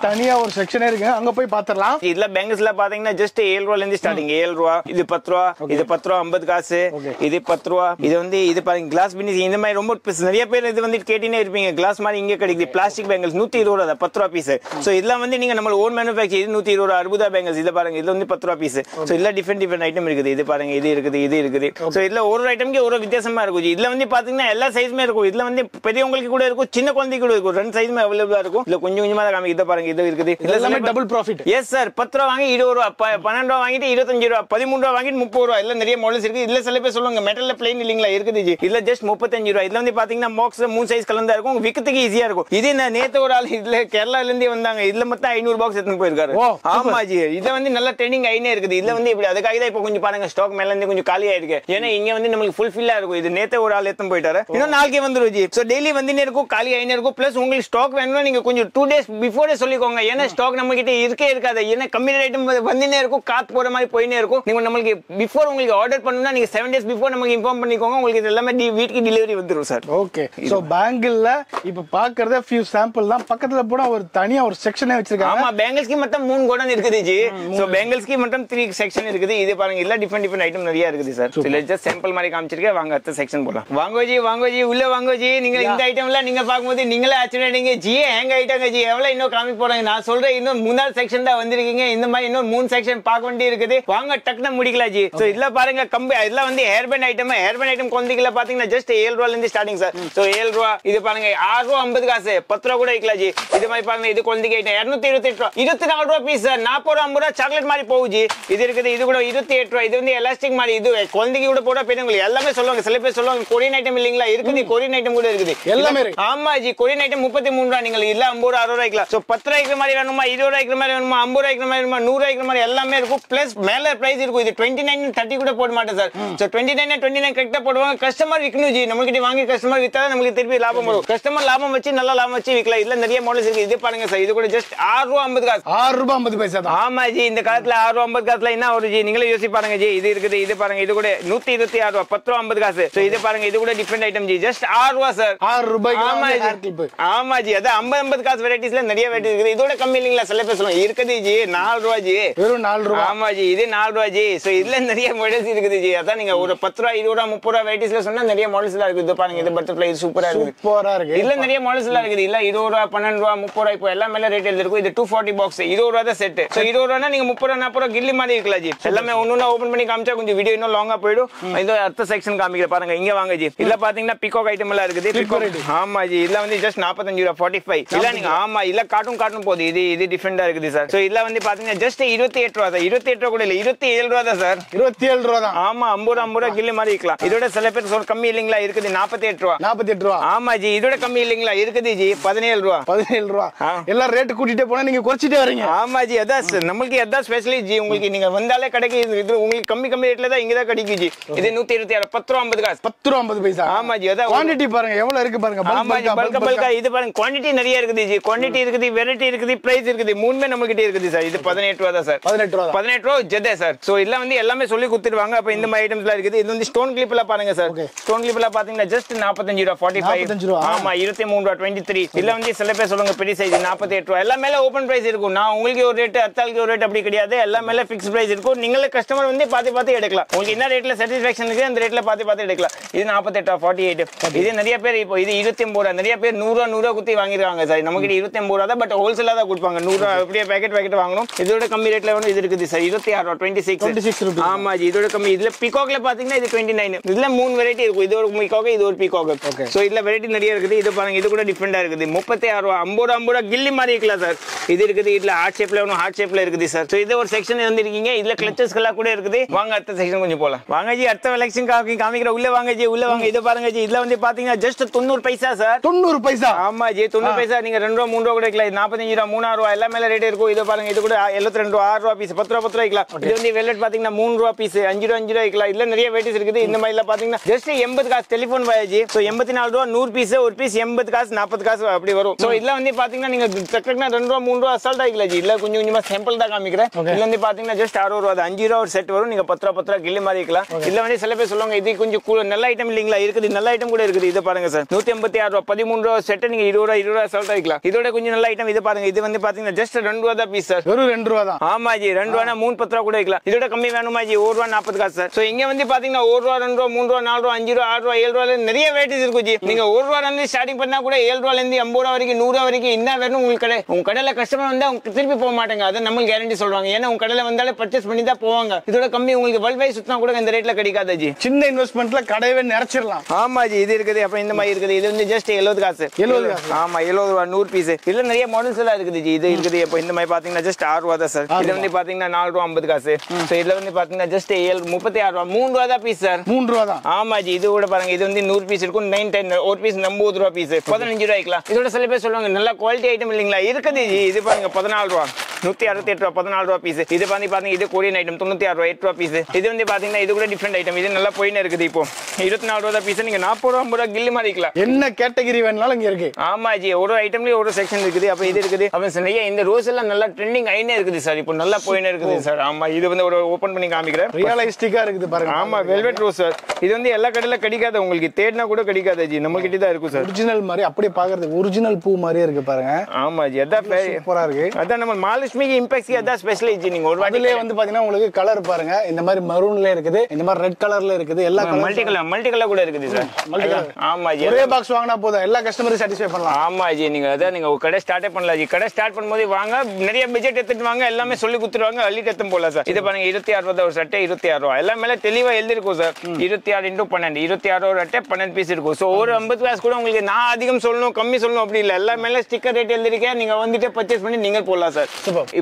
தனியா ஒரு செக்ஷனே இருக்கு. அங்க போய் பாத்திரலாம். இதுல பெங்கல்ஸ்ல பாத்தீங்கன்னா ஜஸ்ட் ஏழு ரூபால இருந்து ஸ்டார்டிங் ஏழு ரூபா இது பத்து ரூபா இது பத்து ரூபா ஐம்பது காசு. இது பத்து ரூபா. இது வந்து இது பாருங்க கிளாஸ் பினிஸ் இந்த மாதிரி ரொம்ப. நிறைய பேர் இது வந்து கேட்டீங்கன்னே இருப்பீங்க. கிளாஸ் மாதிரி இங்க கிடைக்குது. பிளாஸ்டிக் பேங்கிள்ஸ் நூத்தி இருபது ரூபா பத்து ரூபா பீஸ் சோ இதெல்லாம் வந்து நீங்க நம்ம ஓன் மேனுஃபேக்சர் இது நூத்தி இருபது ரூபா அறுபதா பேங்கிள்ஸ் இதை பாருங்க. இதுல வந்து பத்து ரூபா பீஸ் சோ இதுல டிஃப்ரெண்ட் டிஃப்ரெண்ட் ஐட்டம் இருக்குது. இது பாருங்க. இது இருக்குது. இது இருக்குது. சோ இதுல ஒரு ஐட்டம்க்கு ஒரு வித்தியாசமா இருக்கும். இதுல வந்து பாத்தீங்கன்னா எல்லா சைஸுமே இருக்கும். இதுல வந்து பெரியவங்களுக்கு கூட இருக்கும். சின்ன குழந்தைக்கு கூட இருக்கும். ரெண்டு சைஸுமே அவைலபிளா இருக்கும். இதுல கொஞ்சம் கொஞ்சமா தான் காமிக்கு இதை பாருங்க. இது இருக்குது. இதுல எல்லாமே டபுள் ப்ராஃபிட் எஸ் சார் பத்து ரூபா வாங்கி இருபது ரூபா. பன்னெண்டு ரூபா வாங்கிட்டு இருபத்தஞ்சு ரூபா. பதிமூணு ரூபா வாங்கிட்டு முப்பது ரூபா. இல்ல நிறைய மாடல்ஸ் இருக்கு இதுல சில பேர் சொல்லுவாங்க. மெட்டல்ல பிளைன் இல்லீங்களா? இருக்குது இதுல ஜஸ்ட் முப்பத்தஞ்சு ரூபா. இதுல வந்து பாத்தீங்கன்னா பாக்ஸ் மூணு சைஸ் கலந்தா இருக்கும். விக்கத்துக்கு ஈஸியா இருக்கும். இது நான் நேத்து ஒரு ஆள் இதுல கேரளால இருந்தே வந்தாங்க. இதுல மொத்தம் ஐநூறு பாக்ஸ் எடுத்துன்னு போயிருக்காரு. ஆமா ஜி. இதுல வந்து நல்ல ட்ரெண்டிங் ஆயினே இருக்குது. இதுல வந்து இப்படி அதுக்காக தான் இப்போ கொஞ்சம் பாருங்க ஸ்டாக் மேல இருந்து கொஞ்சம் காலியா இருக்கு ஏன்னா இங்க வந்து நம்மளுக்கு ஃபுல் ஃபில்லா இருக்கும். இது நேத்தே ஒரு ஆள் எடுத்துன்னு போயிட்டாரு. இன்னும் நாளைக்கே வந்துரும் ஜி. சோ டெய்லி வந்துனே இருக்கும் காலி ஆயினே இருக்கும். பிளஸ் உங்களுக்கு ஸ்டாக் வேணும்னா நீங்க கொஞ்சம் டூ டேஸ் பிஃபோரே சொல்லிக்கோங்க. ஏன்னா ஸ்டாக் நம்ம கிட்ட இருக்கே இருக்காது. ஏன்னா கம்மி ஐட்டம் வந்துனே இருக்கும். காத்து போற மாதிரி போயினே இருக்கும். நீங்க நம்மளுக்கு பிஃபோர் உங்களுக்கு ஆர்டர் பண்ணணும்னா நீங்க செவன் டேஸ் பிஃபோர் நமக்கு இன்ஃபார்ம் பண்ணிக்கோங்க. உங்களுக்கு இது எல்லாமே வீட்டுக்கு டெலிவரி வந்துரும் சார் ஓகே சோ பேங்கிள்ல இப்ப பாக்குறத ஃபியூ சாம்பிள் தான். பக்கத்துல போனா ஒரு தனியா ஒரு செக்ஷனே வச்சிருக்காங்க. ஆமா பேங்கிள்ஸ்க்கு மட்டும் மூணு கோடன் இருக்குது ஜி. சோ பேங்கிள்ஸ்க்கு மட்டும் த்ரீ செக்ஷன் இருக்குது. இது பாருங்க இல்ல டிஃபரெண்ட் டிஃபரெண்ட் ஐட்டம் நிறைய இருக்குது சார் சில ஜஸ்ட் சாம்பிள் மாதிரி காமிச்சிருக்கேன். வாங்க அடுத்த செக்ஷன் போலாம். வாங்கோ ஜி வாங்கோ ஜி உள்ள வாங்கோ ஜி. நீங்க இந்த ஐட்டம்ல நீங்க பாக்கும்போது நீங்களே ஆச்சரியப்படுங்க ஜி எங்க ஐட்டங்க ஜி? எவ்வளவு இன்னும் காமிக்க போறாங்க நான் சொல்றேன் இன்னும் மூணாவது செக்ஷன் தான் வந்திருக்கீங்க. இந்த மாதிரி இன்னும் மூணு செக்ஷன் பார்க்க வேண்டி இருக்குது. வாங்க டக்குனு முடிக்கலாம் ஜி. சோ இதுல பாருங்க கம்பி இதெல்லாம் வந்து hair band item hair band item குழந்தைகள பாத்தீங்கன்னா ஜஸ்ட் ஏழு ரூபால இருந்து ஸ்டார்டிங் சார் சோ ஏழு ரூபா இது பாருங்க ஆறு ரூபா ஐம்பது காசு. பத்து ரூபா கூட வைக்கலாம் ஜி. இது மாதிரி பாருங்க இது குழந்தைக்கு ஐட்டம். இருநூத்தி இருபத்தி எட்டு ரூபா. இருபத்தி நாலு ரூபா பீஸ் சார் நாற்பது ரூபா ஐம்பது ரூபா சாக்லேட் மாதிரி போகுது இது இருக்குது இது கூட இருபத்தி எட்டு ரூபா. இது வந்து எலாஸ்டிக் மாதிரி இது குழந்தைக்கு கூட போட பெரியவங்களுக்கு எல்லாமே சொல்லுவாங்க சில பேர் சொல்லுவாங்க கொரியன் ஐட்டம் இல்லீங்களா? இருக்குது கொரியன் ஐட்டம் கூட இருக்குது. எல்லாமே. ஆமா ஜி கொரியன் ஐட்டம் முப்பத்தி மூணு ரூபா நீங்கள் இல்ல ஐம்பது ரூபா அறுபது ரூபாய்க்கு ஸோ பத்து ரூபாய்க்கு மாதிரி வேணுமா இருபது ரூபாய்க்கு மாதிரி வேணுமா ஐம்பது ரூபாய்க்கு மாதிரி வேணுமா நூறு ரூபாய்க்கு மாதிரி எல்லாமே இருக்கும். பிளஸ் மேல பிரைஸ் இருக்கும். இது டுவெண்ட்டி நைன் தேர்ட்டி கூட போட மாட்டேன் sir so twenty nine twenty nine கரெக்டாக போடுவாங்க. கஸ்டமர் விற்கணும் ஜி நம்மகிட்ட வாங்கி கஸ்டமர் வித்தா நமக்கு திருப்பி லாபம் வரும். கஸ்டமர் லாபம் வச்சு நல்ல லாபம் வச்சு விற்கலாம் இதுல நிறைய மாடல்ஸ் இருக்கு. இது பாருங்க சார் இது கூட ஜஸ்ட் ஆறு ரூபா ஐம்பது காசு. ஆறு ரூபாய் ஐம்பது பைசா தான். ஆமா ஜி இந்த காலத்துல ஆறு ரூபா ஐம்பது காசுல என்ன ஒரு ஜி? நீங்களே யோசி பாருங்க ஜி. இது இருக்குது இது பாருங்க. இது கூட நூத்தி இருபத்தி ஆறு ரூபா பத்து ரூபா ஐம்பது காசு. இது பாருங்க இது கூட டிஃபரெண்ட் ஐட்டம் ஜி. ஜஸ்ட் ஆறு ரூபா சார் ஆறு ரூபாய்க்கு ஆமா ஜி. ஆமா ஜி. அதான் ஐம்பது ஐம்பது காசு வெரைட்டிஸ்ல நிறைய வெரைட்டி இருக்குது. இதோட கம்மி இல்லைங்களா? சில பேர் சொல்லுவாங்க இருக்குது ஜி. நாலு ரூபா ஜி. வெறும் நாலு ரூபாய் ஆமா ஜி. இது நாலு ரூபா ஜி. சோ இதுல நிறைய மாடல்ஸ் இருக்குது ஜி. அதான் நீங்க ஒரு பத்து ரூபா இருபது ரூபா முப்பது ரூபா வெரைட்டிஸ்ல சொன்னா நிறைய மாடல்ஸ் எல்லாம் இருக்குது. இது பாருங்க இது பட்டர்ஃபிளை இது சூப்பரா இருக்குது. சூப்பரா இருக்கு இல்ல நிறைய மாடல்ஸ் எல்லாம் இருக்குது. இல்ல இருபது ரூபா பன்னெண்டு ரூபா முப்பது ரூபா இப்போ எல்லாமே ரேட் எழுதிருக்கும் இது டூ ஃபார்ட்டி பாக்ஸ் இருபது ரூபா தான் செட் ஸோ இருபது ரூபா நீங்க முப்பது ரூபா நாற்பது ரூபா கில்லி மாதிரி இருக்கலாம் ஜி. எல்லாமே ஒன்னு ஓபன் பண்ணி காமிச்சா கொஞ்சம் வீடியோ இன்னும் லாங்கா போயிடும். இது அடுத்த செக்ஷன் காமிக்கிற பாருங்க. இங்க வாங்க ஜி. இல்ல பாத்தீங்கன்னா பிகாக் ஐட்டம் எல்லாம் இருக்குது. பிகாக் ஆமா ஜி. இல்ல வந்து ஜஸ்ட் நாற்பத்தஞ்சு ரூபா ஃபார்ட்டி ஃபைவ் இல்ல நீங்க ஆமா இல்ல காட்டும் காட்டும் போகுது. இது இது டிஃபரெண்டா இருக்குது சார் ஸோ இதுல வந்து பாத்தீங்கன்னா ஜஸ்ட் இருபத்தி எட்டு ரூபா தான் இருபத்தி எட்டு ரூபா கூட இல்ல இருபத்தி ஏழு ரூபா தான் சார் இருபத்தி ஏழு ரூபா தான். ஆமா ஐம்பது ரூபா ஐம்பது ரூபா கில்லி மாதிரி இருக்கலாம். இதோட சில பேர் கம்மி இல்லைங்களா? இருக்குது நாற்பத்தி எட்டு ரூபா. நாற்பத்தி எட்டு ரூபா. ஆமா ஜி இதோட கம்மி இல்லைங்களா? இருக்குது ஜி பதினேழு ரூபா. பதினேழு ரூபா. எல்லாம் ரேட்டு கூட்டிட்டே போனா நீங்க குறைச்சிட்டே வரீங்க. ஆமா ஜி அதான். நம்மளுக்கு அதான் ஸ்பெஷலி ஜி உங்களுக்கு நீங்க வந்தாலே கிடைக்கு. இது உங்களுக்கு கம்மி கம்மி ரேட்ல தான் இங்க தான் கிடைக்கும் ஜி இது நூத்தி இருபத்தி ஆறு பத்து ரூபா ஐம்பது காசு. பத்து ரூபா ஐம்பது பைசா? ஆமா ஜி அதான். குவாண்டிட்டி பாருங்க எவ்வளவு இருக்கு பாருங்க ஆமா ஜி பல்க பல்கா. இது பாருங்க குவாண்டிட்டி நிறைய இருக்குது ஜி. குவாண்டிட்டி இருக்குது வெரைட்டி இருக்குது பிரைஸ் இருக்குது. மூணுமே நம்ம கிட்ட இருக்குது சார். இது பதினெட்டு ரூபா தான் சார். பதினெட்டு ரூபா தான். பதினெட்டு ரூபா ஜெதே சார். சோ இல்ல வந்து எல்லாமே சொல்லி கொடுத்துருவாங்க அப்ப இந்த மாதிரி ஐட்டம்ஸ் எல்லாம் இருக்குது. இது வந்து ஸ்டோன் கிளிப் எல்லாம் பாருங்க சார். ஸ்டோன் எல்லாம் பாத்தீங்கன்னா ஜஸ்ட் நாற்பத்தஞ்சு ரூபா ஃபார்ட்டி ஃபைவ் 45 ரூபா. ஆமா இருபத்தி மூணு ரூபா டுவெண்ட்டி த்ரீ இல்ல வந்து சில பேர் சொல்லுங்க பெரிய சைஸ் நாற்பத்தி எட்டு ரூபா. எல்லா மேல ஓப்பன் பிரைஸ் இருக்கும். நான் உங்களுக்கு ஒரு ரேட் அத்தாளுக்கு ஒரு ரேட் அப்படி கிடையாது. எல்லா மேல ஃபிக்ஸ் பிரைஸ் இருக்கும். நீங்களே கஸ்டமர் வந்து பார்த்து பார்த்து எடுக்கலாம். உங்களுக்கு என்ன ரேட்ல சாட்டிஸ்ஃபேக்ஷன் இருக்கு அந்த ரேட்ல பார்த்து பார்த்து எடுக்கலாம். இது நாற்பத்தெட்டா ஃபார்ட்டி எயிட் இது நிறைய பேர் இப்போ இது இருபத்தி ஒன்பது ரூபா. நிறைய பேர் நூறுரூவா நூறுரூவா குத்தி வாங்கிருக்காங்க சார். நம்ம கிட்ட இருபத்தி ஒன்பது ரூபா தான் பட் ஹோல்சேலா தான் கொடுப்பாங்க. நூறுரூவா அப்படியே பேக்கெட் பேக்கெட் வாங்கணும். இதோட கம்மி ரேட்ல வந்து இது இருக்குது சார். இருபத்தி ஆறு ரூபா டுவெண்ட்டி 26 சிக்ஸ். ஆமா இதோட கம்மி. இதுல பிகாக்ல பாத்தீங்கன்னா இது டுவெண்ட்டி நைன் இதுல மூணு வெரைட்டி இருக்கும். இது ஒரு பிகாக் இது ஒரு பிகாக் Okay. சோ இதுல வெரைட்டி நிறைய இருக்குது. இது பாருங்க இது கூட டிஃபரெண்டா இருக்குது. முப்பத்தி ஆறு ரூபா ஐம்பது ரூபா ஐம்பது ரூபா கில்லி மாதிரி இருக்கலாம் சார் இது இருக்குது இதுல ஹார்ட் ஷேப்ல ஒன்றும் ஹார்ட் ஷேப்ல இருக்குது சார் சோ இது ஒரு செக்ஷன் வந்துருக்கீங்க இதுல கிளச்சஸ் எல்லாம் கூட இருக்குது. வாங்க அடுத்த செக்ஷன் கொஞ்சம் போலாம். வாங்க ஜி அடுத்த செக்ஷன் காமிக்கிற உள்ள வாங்க ஜி உள்ள வாங்க. இது பாருங்க ஜி. இதுல வந்து பாத்தீங்கன்னா ஜஸ்ட் தொண்ணூறு பைசா சார் தொண்ணூறு பைசா? ஆமா ஜி. தொண்ணூறு பைசா. நீங்க ரெண்டு ரூபா மூணு ரூபா கூட இது நாற்பத்தஞ்சு ரூபா மூணாயிரம் ரூபா. எல்லா மேல ரேட் இருக்கும். இது பாருங்க இது கூட எழுபத்தி ரெண்டு ரூபா ஆறு ரூபா பீஸ் பத்து ரூபா பத்து ரூபா இது வந்து வெல்லட் பாத்தீங்கன்னா மூணு ரூபா பீஸ் அஞ்சு ரூபா அஞ்சு ரூபா இதுல நிறைய வெரைட்டிஸ் இருக்குது. இந்த மாதிரில பாத்தீங்கன்னா ஜஸ்ட் எண்பது காசு டெலிஃபோன் வயாஜி ஸோ எண்பத்தி நாலு ரூபா நூறு பீஸ் ஒரு பீஸ் எண்பது காசு நாற்பது காசு அப்படி வரும். ஸோ இதுல வந்து பாத்தீங்கன்னா நீங்க டக்குனா ரெண்டு ரூபா மூணு ரூபா அசால்ட் ஆகிக்கலாம் ஜி. இல்ல கொஞ்சம் கொஞ்சமா சாம்பிள் தான் காமிக்கிறேன். இதுல வந்து பாத்தீங்கன்னா ஜஸ்ட் அறுபது ரூபா அஞ்சு ரூபா ஒரு செட் வரும். நீங்க பத்து ரூபா பத்து ரூபா கில்லி மாதிரி இதுல வந்து சில பேர் சொல்லுவாங்க இது கொஞ்சம் நல்ல ஐட்டம் இல்லைங்களா? இருக்குது நல்ல ஐட்டம் கூட இருக்குது. இது பாருங்க சார். நூத்தி எண்பத்தி ஆறு ரூபா பதிமூணு ரூபா செட் நீங்க இருபது ரூபா இருபது ரூபா அசால்ட் வைக்கலாம் இதோட கொஞ்சம் நல்ல ஐட்டம் இது பாருங்க. இது வந்து பாத்தீங்கன்னா ஜஸ்ட் ரெண்டு ரூபா தான் பீஸ் சார். வெறும் ரெண்டு ரூபா தான். ஆமா ஜி. ரெண்டு ரூபா மூணு பத்து ரூபா கூட வைக்கலாம் இதோட கம்மி வேணுமா ஜி? ஒரு ரூபா நாற்பது காசு சார். ஸோ இங்க வந்து பாத்தீங்கன்னா ஒரு ரூபா ரெண்டு ரூபா மூணு ரூபா நாலு ரூபா அஞ்சு ரூபா ஆறு ரூபா ஏழு ரூபால நிறைய வெரைட்டிஸ் இருக்கும் ஜி. நீங்க ஒரு ரூபா இருந்து ஸ்டார்டிங் பண்ணா கூட ஏழு ரூபால இருந்து ஐம்பது ரூபா வரைக்கும் நூறு ரூபா வரைக்கும் என்ன வேணும் உங்களுக்கு கடை உங்க கடையில கஸ்டமர் வந்தா உங்களுக்கு திருப்பி போக மாட்டாங்க. அதை நம்ம கேரண்டி சொல்றாங்க ஏன்னா உங்க கடையில வந்தாலே பர்ச்சேஸ் பண்ணி தான் போவாங்க. இதோட கம்மி உங்களுக்கு வேர்ல்ட் வைஸ் சுத்தம் கூட இந்த ரேட்ல கிடைக்காது ஜி. சின்ன இன்வெஸ்ட்மெண்ட்ல கடையவே நிறைச்சிடலாம். ஆமா ஜி இது இருக்குது அப்புறம் இந்த மாதிரி இருக்குது. இது வந்து ஜஸ்ட் எழுபது காசு. 70 காசு. ஆமா எழுபது ரூபா நூறு பீஸ் இதுல நிறைய மாடல்ஸ் எல்லாம் இருக்குது ஜி. இது இருக்குது இப்போ இந்த மாதிரி பாத்தீங்கன்னா ஜஸ்ட் ஆறு ரூபா தான் சார் இது வந்து பாத்தீங்கன்னா நாலு ரூபா ஐம்பது காசு. இதுல வந்து பாத்தீங்கன்னா ஜஸ்ட் ஏழு முப்பத்தி ஆறு ரூபா மூணு ரூபா தான் பீஸ் சார் மூணு ரூபா தான். ஆமா ஜி இது கூட பாருங்க இது வந்து நூறு பீஸ் இருக்கும் நைன் டென் ஒரு பீஸ் ஐம்பது ரூபா பீஸ் பதினஞ்சு ரூபாய்க்கலாம் இதோட சில பேர் சொல்லுவாங்க நல்ல குவாலிட்டி ஐட்டம் இல்லைங்களா? இருக்குது இது பாருங்க பதினாலு ரூபா. நூத்தி அறுபத்தி எட்டு ரூபா பதினாலு ரூபா பீஸ் இது வந்து பாத்தீங்க இது கொரியன் ஐட்டம் தொண்ணூத்தி ஆறு ரூபா எட்டு ரூபா பீஸ் இது வந்து பாத்தீங்கன்னா இது கூட டிஃப்ரெண்ட் ஐட்டம் இது நல்லா போயின்னு இருக்குது இப்போ. இருபத்தி நாலு ரூபா பீஸ் நீங்க நாற்பது ரூபா ஐம்பது ரூபா கில்லி மாதிரி வைக்கலாம் என்ன கேட்டகரி வேணாலும் இங்க இருக்கு. ஆமா ஜி. ஒரு ஐட்டம்லயே ஒரு செக்ஷன் இருக்குது. அப்ப இது இருக்குது. அப்புறம் நிறைய இந்த ரோஸ் எல்லாம் நல்லா ட்ரெண்டிங் ஆயினே இருக்குது சார் இப்போ நல்லா போயினே இருக்குது சார் ஆமா இது வந்து ஒரு ஓபன் பண்ணி காமிக்கிறேன். ரியலிஸ்டிக்கா இருக்குது பாருங்க. ஆமா வெல்வெட் ரோஸ் சார் இது வந்து எல்லா கடையில கிடைக்காது உங்களுக்கு தேடினா கூட கிடைக்காது ஜி நம்ம கிட்ட தான் இருக்கும் சார். ஒரிஜினல் மாதிரி அப்படியே பாக்குறது ஒரிஜினல் பூ மாதிரியே இருக்கு பாருங்க. ஆமா ஜி அதான் சூப்பரா இருக்கு. அதான் நம்ம மகாலட்சுமிக்கு இம்பாக்ட்ஸி அதான் ஸ்பெஷல் ஜி நீங்க ஒரு வாட்டி அதுலயே வந்து பாத்தீங்கன்னா உங்களுக்கு கலர் பாருங்க. இந்த மாதிரி மரூன்ல இருக்குது இந்த மாதிரி ரெட் கலர்ல இருக்குது எல்லா colour multi colour multi colour கூட இருக்குது சார் multi colour. ஆமா ஜி ஒரே பாக்ஸ் வாங்கினா போதும். எல்லா கஸ்டமரும் சாட்டிஸ்ஃபை பண்ணலாம். ஆமா ஜி நீங்க அதான் நீங்க கடை ஸ்டார்டே பண்ணலாம் ஜி கடை ஸ்டார்ட் பண்ணும்போது வாங்க. நிறைய பட்ஜெட் எடுத்துட்டு வாங்க. எல்லாமே சொல்லி கொடுத்துருவாங்க. அள்ளிட்டு எடுத்து போலாம் சார். இது பாருங்க இருபத்தி ஆறு ரூபா ஒரு சட்டை இருபத்தி ஆறு ரூபா எல்லாம் மேல தெளிவா எழுதிருக்கும் சார். இருபத்தி ஆறு இன்டூ பன்னெண்டு இருபத்தி ஆறு ஒரு அட்டை பன்னெண்டு பீஸ் இருக்கும். ஸோ ஒரு ஐம்பது காசு கூட உங்களுக்கு நான் அதிகம் சொல்லணும் கம்மி சொல்லணும் அப்படி இல்லை. எல்லா மேல ஸ்டிக்கர் ரேட் எழுதிருக்கேன். நீங்க வந்துட்டு பர்ச்சேஸ் பண்ணி நீங்கள் போடலாம் சார்.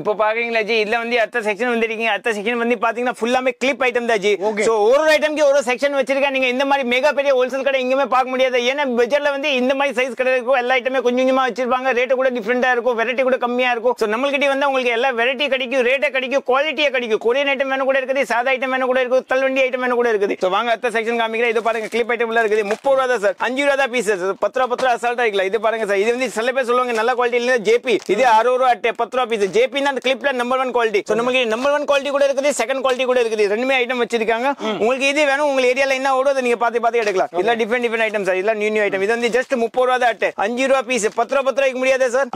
இப்போ பாக்குறீங்களா ஜி? இதுல வந்து அடுத்த செக்ஷன் வந்திருக்கீங்க. அடுத்த செக்ஷன் வந்து பாத்தீங்கன்னா ஃபுல்லாமே கிளிப் ஐட்டம் தான் ஜி. ஸோ ஒரு ஐட்டம்க்கு ஒரு செக்ஷன் வச்சிருக்கேன். நீங்க இந்த மாதிரி மெகா பெரிய ஹோல்சேல் கடை எங்கேயுமே பார்க்க முடியாது. ஏன்னா பட்ஜெட்ல வந்து இந்த மாதிரி சைஸ் கடை இருக்கும். எல்லா ஐட்டமே கொஞ்சம் கொஞ்சமா வச்சிருப்பாங்க. ரேட்டு கூட டிஃப்ரெண்டா இருக்கும். வெரைட்டி கூட கம்மியா இருக்கும். ஸோ நம்மள்கிட்ட வந்து உங்களுக்கு எல்லா வெரைட்டி கிடைக்கும். ரேட்டே கிடைக்கும். குவாலிட்டியா கிடைக்கும். கொரியன் ஐட்டம் வேணும் கூட இருக்குது. சாதா ஐட்டம் வேணும் கூட இருக்குது. தள்ளுவண்டி ஐட்டம் வேணும் கூட இருக்குது. ஸோ வாங்க அடுத்த செக்ஷன் காமிக்கிறேன். இது பாருங்க. கிளிப் ஐட்டம் எல்லாம் இருக்குது. முப்பது ரூபா தான் சார் அஞ்சு ரூபா தான் பீஸ் பத்து ரூபா பத்து ரூபா அசால்ட்டா இருக்கலாம் இது பாருங்க சார் இது வந்து சில பேர் சொல்லுவாங்க நல்ல குவாலிட்டி இல்லை ஜேபி இது அறுபது ரூபா அட்டை பத்து ரூபா பீஸ் ஜேபி அந்த கிளிப்ல நம்பர் ஒன் குவாலிட்டி ஸோ நமக்கு நம்பர் ஒன் குவாலிட்டி கூட இருக்குது செகண்ட் குவாலிட்டி கூட இருக்குது. ரெண்டுமே ஐட்டம் வச்சிருக்காங்க. உங்களுக்கு இது வேணும் உங்க ஏரியால என்ன ஓடும் அதை நீங்க பார்த்து பார்த்து எடுக்கலாம். இல்ல டிஃபரெண்ட் டிஃபரெண்ட் ஐட்டம் சார் இல்ல நியூ நியூ ஐட்டம் இது வந்து ஜஸ்ட் முப்பது ரூபா தான் அட்டு அஞ்சு ரூபா பீஸ் பத்து ரூபா பத்து ரூபாய்க்கு முடியாதே சார்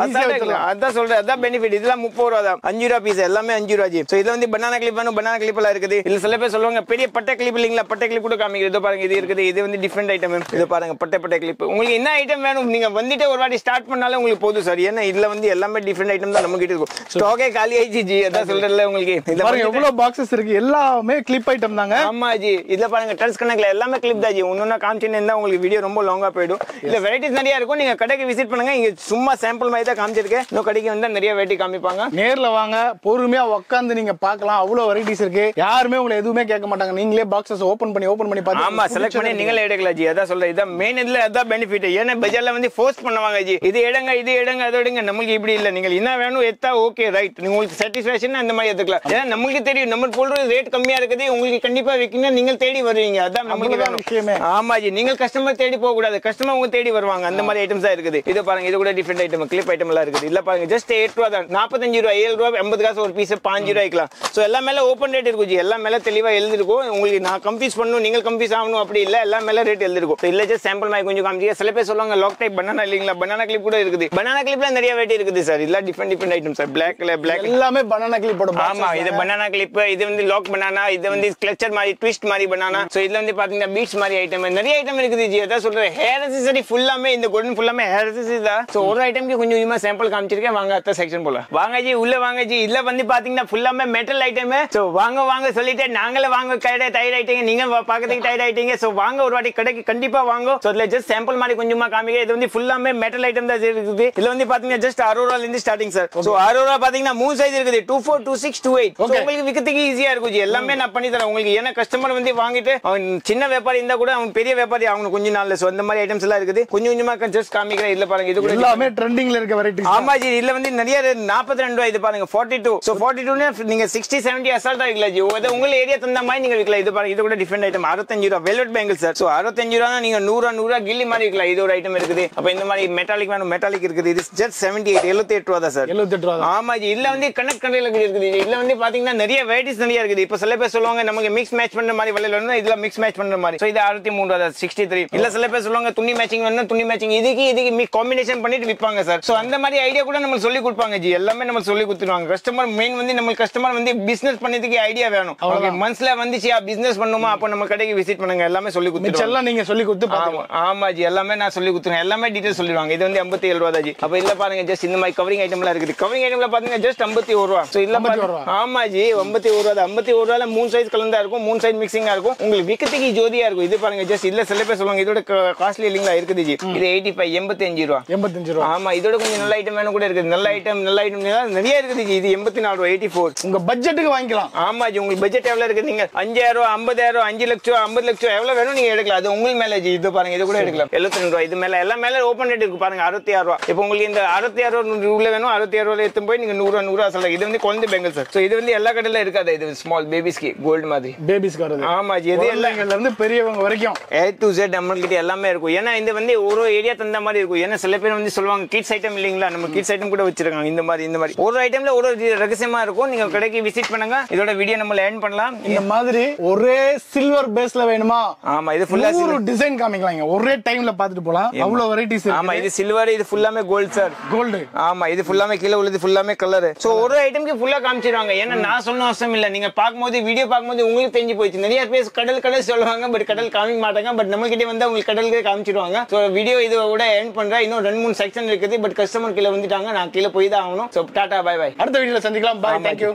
அதான் சொல்றேன். அதான் பெனிஃபிட் இதெல்லாம் முப்பது ரூபா தான். அஞ்சு ரூபா பீஸ் எல்லாமே அஞ்சு ரூபா ஜி ஸோ இதுல வந்து பனானா கிளிப் வேணும். பனானா கிளிப் எல்லாம் இருக்குது. இல்ல சில பேர் சொல்லுவாங்க பெரிய பட்டை கிளிப் இல்லைங்களா? பட்டை கிளிப் கூட காமிக்கிறது இதோ பாருங்க இது இருக்குது. இது வந்து டிஃப்ரெண்ட் ஐட்டம் இது பாருங்க பட்டை பட்டை கிளிப் உங்களுக்கு என்ன ஐட்டம் வேணும்? நீங்க வந்துட்டு ஒரு வாட்டி ஸ்டார்ட் பண்ணாலே உங்களுக்கு போதும் சார் ஏன்னா இதுல வந்து எல்லாமே டிஃப்ரெண்ட் ஐட்டம் தான் நம்ம கிட்ட இருக்கும். ஸ்டாக்கே காலி ஆயிடுச்சு ஜி. அதான் சொல்றேன்ல உங்களுக்கு. இதுல பாருங்க எவ்வளவு பாக்ஸஸ் இருக்கு? எல்லாமே கிளிப் ஐட்டம் தாங்க. ஆமா ஜி. இதுல பாருங்க டர்ஸ் கணக்குல எல்லாமே கிளிப் தான் ஜி. ஒன்னொன்னா காமிச்சுன்னு இருந்தா உங்களுக்கு வீடியோ ரொம்ப லாங்கா போயிடும். இல்ல வெரைட்டிஸ் நிறைய இருக்கும். நீங்க கடைக்கு விசிட் பண்ணுங்க. இங்க சும்மா சாம்பிள் மாதிரி தான் காமிச்சிருக்கேன். இன்னும் கடைக்கு வந்தா நிறைய வெரைட்டி காமிப்பாங்க. நேர்ல வாங்க. பொறுமையா உட்காந்து நீங்க பார்க்கலாம். அவ்வளவு வெரைட்டிஸ் இருக்கு. யாருமே உங்களை எதுவுமே கேட்க மாட்டாங்க. நீங்களே பாக்ஸஸ் ஓபன் பண்ணி ஓபன் பண்ணி பார்த்து ஆமா செலக்ட் பண்ணி நீங்களே எடுக்கலாம் ஜி. அதான் சொல்றேன். இதான் மெயின் இதுல அதான் பெனிஃபிட் ஏன்னா பஜார்ல வந்து ஃபோர்ஸ் பண்ணுவாங்க ஜி. இது எடுங்க இது எடுங்க அது எடுங்க. நம்மளுக்கு இப்படி இல்ல. நீங்க என்ன வேணும் எத்தா ஓகே ரைட் உங்களுக்கு சாட்டிஸ்ஃபேக்ஷன் அந்த மாதிரி எடுத்துக்கலாம் ஏன்னா நம்மளுக்கு தெரியும். நம்ம போடுறது ரேட் கம்மியா இருக்குது. உங்களுக்கு கண்டிப்பா விற்கணும் நீங்கள் தேடி வருவீங்க. அதான் நம்மளுக்கு விஷயமே. ஆமா ஜி. நீங்கள் கஸ்டமர் தேடி போக கூடாது கஸ்டமர் உங்க தேடி வருவாங்க. அந்த மாதிரி ஐட்டம்ஸ் தான் இருக்குது. இது பாருங்க இது கூட டிஃபரெண்ட் ஐட்டம் கிளிப் ஐட்டம் எல்லாம் இருக்குது. இல்ல பாருங்க ஜஸ்ட் எயிட் ரூபா தான். நாற்பத்தஞ்சு ரூபா ஏழு ரூபா எண்பது காசு ஒரு பீஸ் பாஞ்சு ரூபாய்க்கலாம் ஸோ எல்லா மேல ஓப்பன் ரேட் இருக்கும் ஜி. எல்லா மேல தெளிவா எழுதிருக்கும். உங்களுக்கு நான் கன்ஃபியூஸ் பண்ணணும் நீங்கள் கன்ஃபியூஸ் ஆகணும் அப்படி இல்ல. மேல ரேட் எழுதிருக்கும். இல்ல ஜஸ்ட் சாம்பிள் மாதிரி கொஞ்சம் காமிச்சிக்க சில பேர் சொல்லுவாங்க லாக் டைப் பனானா இல்லைங்களா? பனானா கிளிப் கூட இருக்குது. பனானா கிளிப்ல நிறைய வெரைட்டி இருக்குது சார் இல்ல டிஃபரெண்ட் டிஃபரெண்ட் ஐட்டம் சார் பிளாக்ல பிளாக் எல்லாமே பனானா கிளிப்போட ஆமா இது பனானா கிளிப் இது வந்து லாக் பனானா இது வந்து கிளச்சர் மாதிரி ட்விஸ்ட் மாதிரி பனானா சோ இதுல வந்து பாத்தீங்கன்னா பீட்ஸ் மாதிரி ஐட்டம் நிறைய ஐட்டம் இருக்குது ஜி. அதான் சொல்றேன். ஹேர் அசசரி ஃபுல்லாமே இந்த கோல்டன் ஃபுல்லாமே ஹேர் அசசரி தான். சோ ஒரு ஐட்டம்க்கு கொஞ்சம் கொஞ்சமா சாம்பிள் காமிச்சிருக்கேன். வாங்க அத்த செக்ஷன் போல வாங்க ஜி. உள்ள வாங்க ஜி. இதுல வந்து பாத்தீங்கன்னா ஃபுல்லாமே மெட்டல் ஐட்டம் சோ வாங்க வாங்க சொல்லிட்டு நாங்களே வாங்க கடை டயர்ட் ஆயிட்டீங்க. நீங்க பாக்கிறதுக்கு டயர்ட் ஆயிட்டீங்க. சோ வாங்க ஒரு வாட்டி கடைக்கு கண்டிப்பா வாங்க. சோ இதுல ஜஸ்ட் சாம்பிள் மாதிரி கொஞ்சமா காமிக்க இது வந்து ஃபுல்லாமே மெட்டல் ஐட்டம் தான் இருக்குது. இதுல வந்து பாத்தீங்கன்னா ஜஸ்ட் அரோரால இருந்து ஸ்டார்டிங் சார் சோ அரோரா பாத்தீங்கன்னா மூணு சைஸ் இருக்குது. Two four two six two eight. உங்களுக்கு விற்கிறதுக்கு ஈஸியா இருக்கும் எல்லாமே நான் பண்ணி தரேன். உங்களுக்கு ஏன்னா கஸ்டமர் வந்து வாங்கிட்டு அவன் சின்ன வியாபாரி இருந்தா கூட அவன் பெரிய வியாபாரி ஆகணும் கொஞ்ச நாள்ல. சோ அந்த மாதிரி ஐட்டம்ஸ் எல்லாம் இருக்குது. கொஞ்சம் கொஞ்சமா ஜஸ்ட் காமிக்கிறேன். இதுல பாருங்க இது கூட எல்லாமே ட்ரெண்டிங்ல இருக்க வெரைட்டிஸ் ஆமா ஜி. இதுல வந்து நிறைய நாற்பத்தி ரெண்டு ரூபாய் இது பாருங்க ஃபார்ட்டி டூ ஸோ ஃபார்ட்டி டூனே நீங்க சிக்ஸ்டி செவன்டி அசால்ட்டா விற்கலாம் ஜி. உங்க ஏரியா தந்த மாதிரி நீங்க விற்கலாம் இது பாருங்க இது கூட டிஃபரெண்ட் ஐட்டம் அறுபத்தஞ்சு ரூபா வெல்வெட் பேங்கிள் சார் ஸோ அறுபத்தஞ்சு ரூபா நீங்க நூறுரூவா நூறுரூவா கில்லி மாதிரி விற்கலாம் இது ஒரு ஐட்டம் இருக்குது. அப்ப இந்த மாதிரி மெட்டாலிக் வேணும் மெட்டாலிக் இருக்குது. இது ஜஸ்ட் செவன்டி எயிட் எழுபத்தி எட்டு ரூபா தான் சார் எழுபத்தெட்டு ரூபா தான். ஆமா ஜி இதுல வந்து கணக்கு கடையில் இருக்குது. இதுல வந்து பாத்தீங்கன்னா நிறைய வெரைட்டிஸ் நிறைய இருக்குது. இப்ப சில பேர் சொல்லுவாங்க நமக்கு மிக்ஸ் மேட்ச் பண்ற மாதிரி விலையில வேணும் இதுல மிக்ஸ் மேட்ச் பண்ற மாதிரி. சோ இது அறுபத்தி மூணு ரூபா சிக்ஸ்டி த்ரீ இல்ல சில பேர் சொல்லுவாங்க துணி மேட்சிங் வேணும் துணி மேட்சிங் இதுக்கு இதுக்கு மிக் காம்பினேஷன் பண்ணிட்டு விற்பாங்க சார் சோ அந்த மாதிரி ஐடியா கூட நம்ம சொல்லி கொடுப்பாங்க ஜி. எல்லாமே நம்ம சொல்லி கொடுத்துருவாங்க. கஸ்டமர் மெயின் வந்து நம்ம கஸ்டமர் வந்து பிசினஸ் பண்ணதுக்கு ஐடியா வேணும். ஓகே மந்த்ஸ்ல வந்துச்சியா பிசினஸ் பண்ணுமா? அப்போ நம்ம கடைக்கு விசிட் பண்ணுங்க. எல்லாமே சொல்லி மிச்சம் கொடுத்துருவாங்க எல்லாம் நீங்க சொல்லி கொடுத்து ஆமா ஆமா ஜி எல்லாமே நான் சொல்லி கொடுத்துருவேன் எல்லாமே டீடைல் சொல்லிடுவாங்க. இது வந்து ஐம்பத்தி ஏழு ரூபா தான் ஜி. அப்ப இல்ல பாருங்க ஜஸ்ட் இந்த மாதிரி கவரிங் ஐட்டம்லாம் இருக்குது. கவரிங் ஐட்டம்ல பாத்தீங்கன்னா ஜஸ்ட் ஐம்பத்தி ஒரு ரூபா சோ இல்ல 51 ரூபா. பாருங்க ஆமா ஜி. ஐம்பத்தி ஒரு ரூபா தான். ஐம்பத்தி ஒரு ரூபால மூணு சைஸ் கலந்தா இருக்கும் மூணு சைஸ் மிக்சிங்கா இருக்கும். உங்களுக்கு விக்கத்துக்கு ஜோதியா இருக்கும். இது பாருங்க ஜஸ்ட் இல்ல சில பேர் சொல்லுவாங்க இதோட காஸ்ட்லி இல்லைங்களா? இருக்குது ஜி. இது எயிட்டி ஃபைவ் எண்பத்தி அஞ்சு ரூபா. எண்பத்தஞ்சு ரூபா. ஆமா இதோட கொஞ்சம் நல்ல ஐட்டம் வேணும் கூட இருக்குது. நல்ல ஐட்டம் நல்ல ஐட்டம் நிறைய இருக்குது ஜி. இது எண்பத்தி நாலு ரூபா எயிட்டி ஃபோர் உங்க பட்ஜெட்டுக்கு வாங்கிக்கலாம். ஆமா ஜி. உங்களுக்கு பட்ஜெட் எவ்வளவு இருக்கு நீங்க அஞ்சாயிரம் ரூபா ஐம்பதாயிரம் ரூபா அஞ்சு லட்சம் ஐம்பது லட்சம் எவ்வளவு வேணும் நீங்க எடுக்கலாம். அது உங்களுக்கு மேல இது பாருங்க இது கூட எடுக்கலாம். எழுபத்தி ரெண்டு ரூபா இது மேல எல்லா மேல ஓப்பன் ரேட் இருக்கு பாருங்க அறுபத்தி ஆறு ரூபா. இப்போ உங்களுக்கு இந்த அறுபத்தி ஆறு ரூபா வேணும் அறுபத்தி ஆறு ரூபா எடுத்து போய் நீங்க நூறு நூறு சொல்லுங்க இது வந்து குழந்தை பெங்கல் சார் ஸோ இது வந்து எல்லா கடையில இருக்காது. இது ஸ்மால் பேபிஸ்க்கு கோல்டு மாதிரி. பேபிஸ்க்கு வருது. ஆமா இது எல்லாம் இருந்து பெரியவங்க வரைக்கும். ஏ டு Z நம்மள்கிட்ட எல்லாமே இருக்கும். ஏன்னா இந்த வந்து ஒரு ஏரியா தந்த மாதிரி இருக்கும். ஏன்னா சில பேர் வந்து சொல்லுவாங்க கிட்ஸ் ஐட்டம் இல்லைங்களா? நம்ம கிட்ஸ் ஐட்டம் கூட வச்சிருக்காங்க. இந்த மாதிரி இந்த மாதிரி. ஒரு ஐட்டம்ல ஒரு ரகசியமா இருக்கும். நீங்க கடைக்கு விசிட் பண்ணுங்க. இதோட வீடியோ நம்ம லேர்ன் பண்ணலாம். இந்த மாதிரி ஒரே சில்வர் பேஸ்ல வேணுமா? ஆமா. இது ஃபுல்லா நூறு டிசைன் காமிக்கலாம் ஒரே டைம்ல பாத்துட்டு போலாம். அவ்வளவு வெரைட்டிஸ் ஆமா இது சில்வர் இது ஃபுல்லாமே கோல்ட் சார் கோல்டு ஆமா இது ஃபுல்லாமே கீழே உள்ளது ஃபுல்லாமே கலர் சோ ஒரு ஐட்டம்க்கு ஃபுல்லா காமிச்சிருவாங்க. ஏன்னா நான் சொன்ன அவசியம் இல்ல. நீங்க பாக்கும்போது வீடியோ பாக்கும்போது உங்களுக்கு தெரிஞ்சு போயிடுச்சு. நிறைய பேர் கடல் கடல் சொல்லுவாங்க பட் கடல் காமிக்க மாட்டாங்க. பட் நம்ம கிட்ட வந்து உங்களுக்கு கடலுக்கு காமிச்சிருவாங்க. சோ வீடியோ இதோட எண்ட் பண்றேன். இன்னும் ரெண்டு மூணு செக்ஷன் இருக்குது. பட் கஸ்டமர் கீழே வந்துட்டாங்க. நான் கீழே போய் தான் ஆகணும். சோ டாடா பை பை அடுத்த வீடியோல சந்திக்கலாம். Bye thank you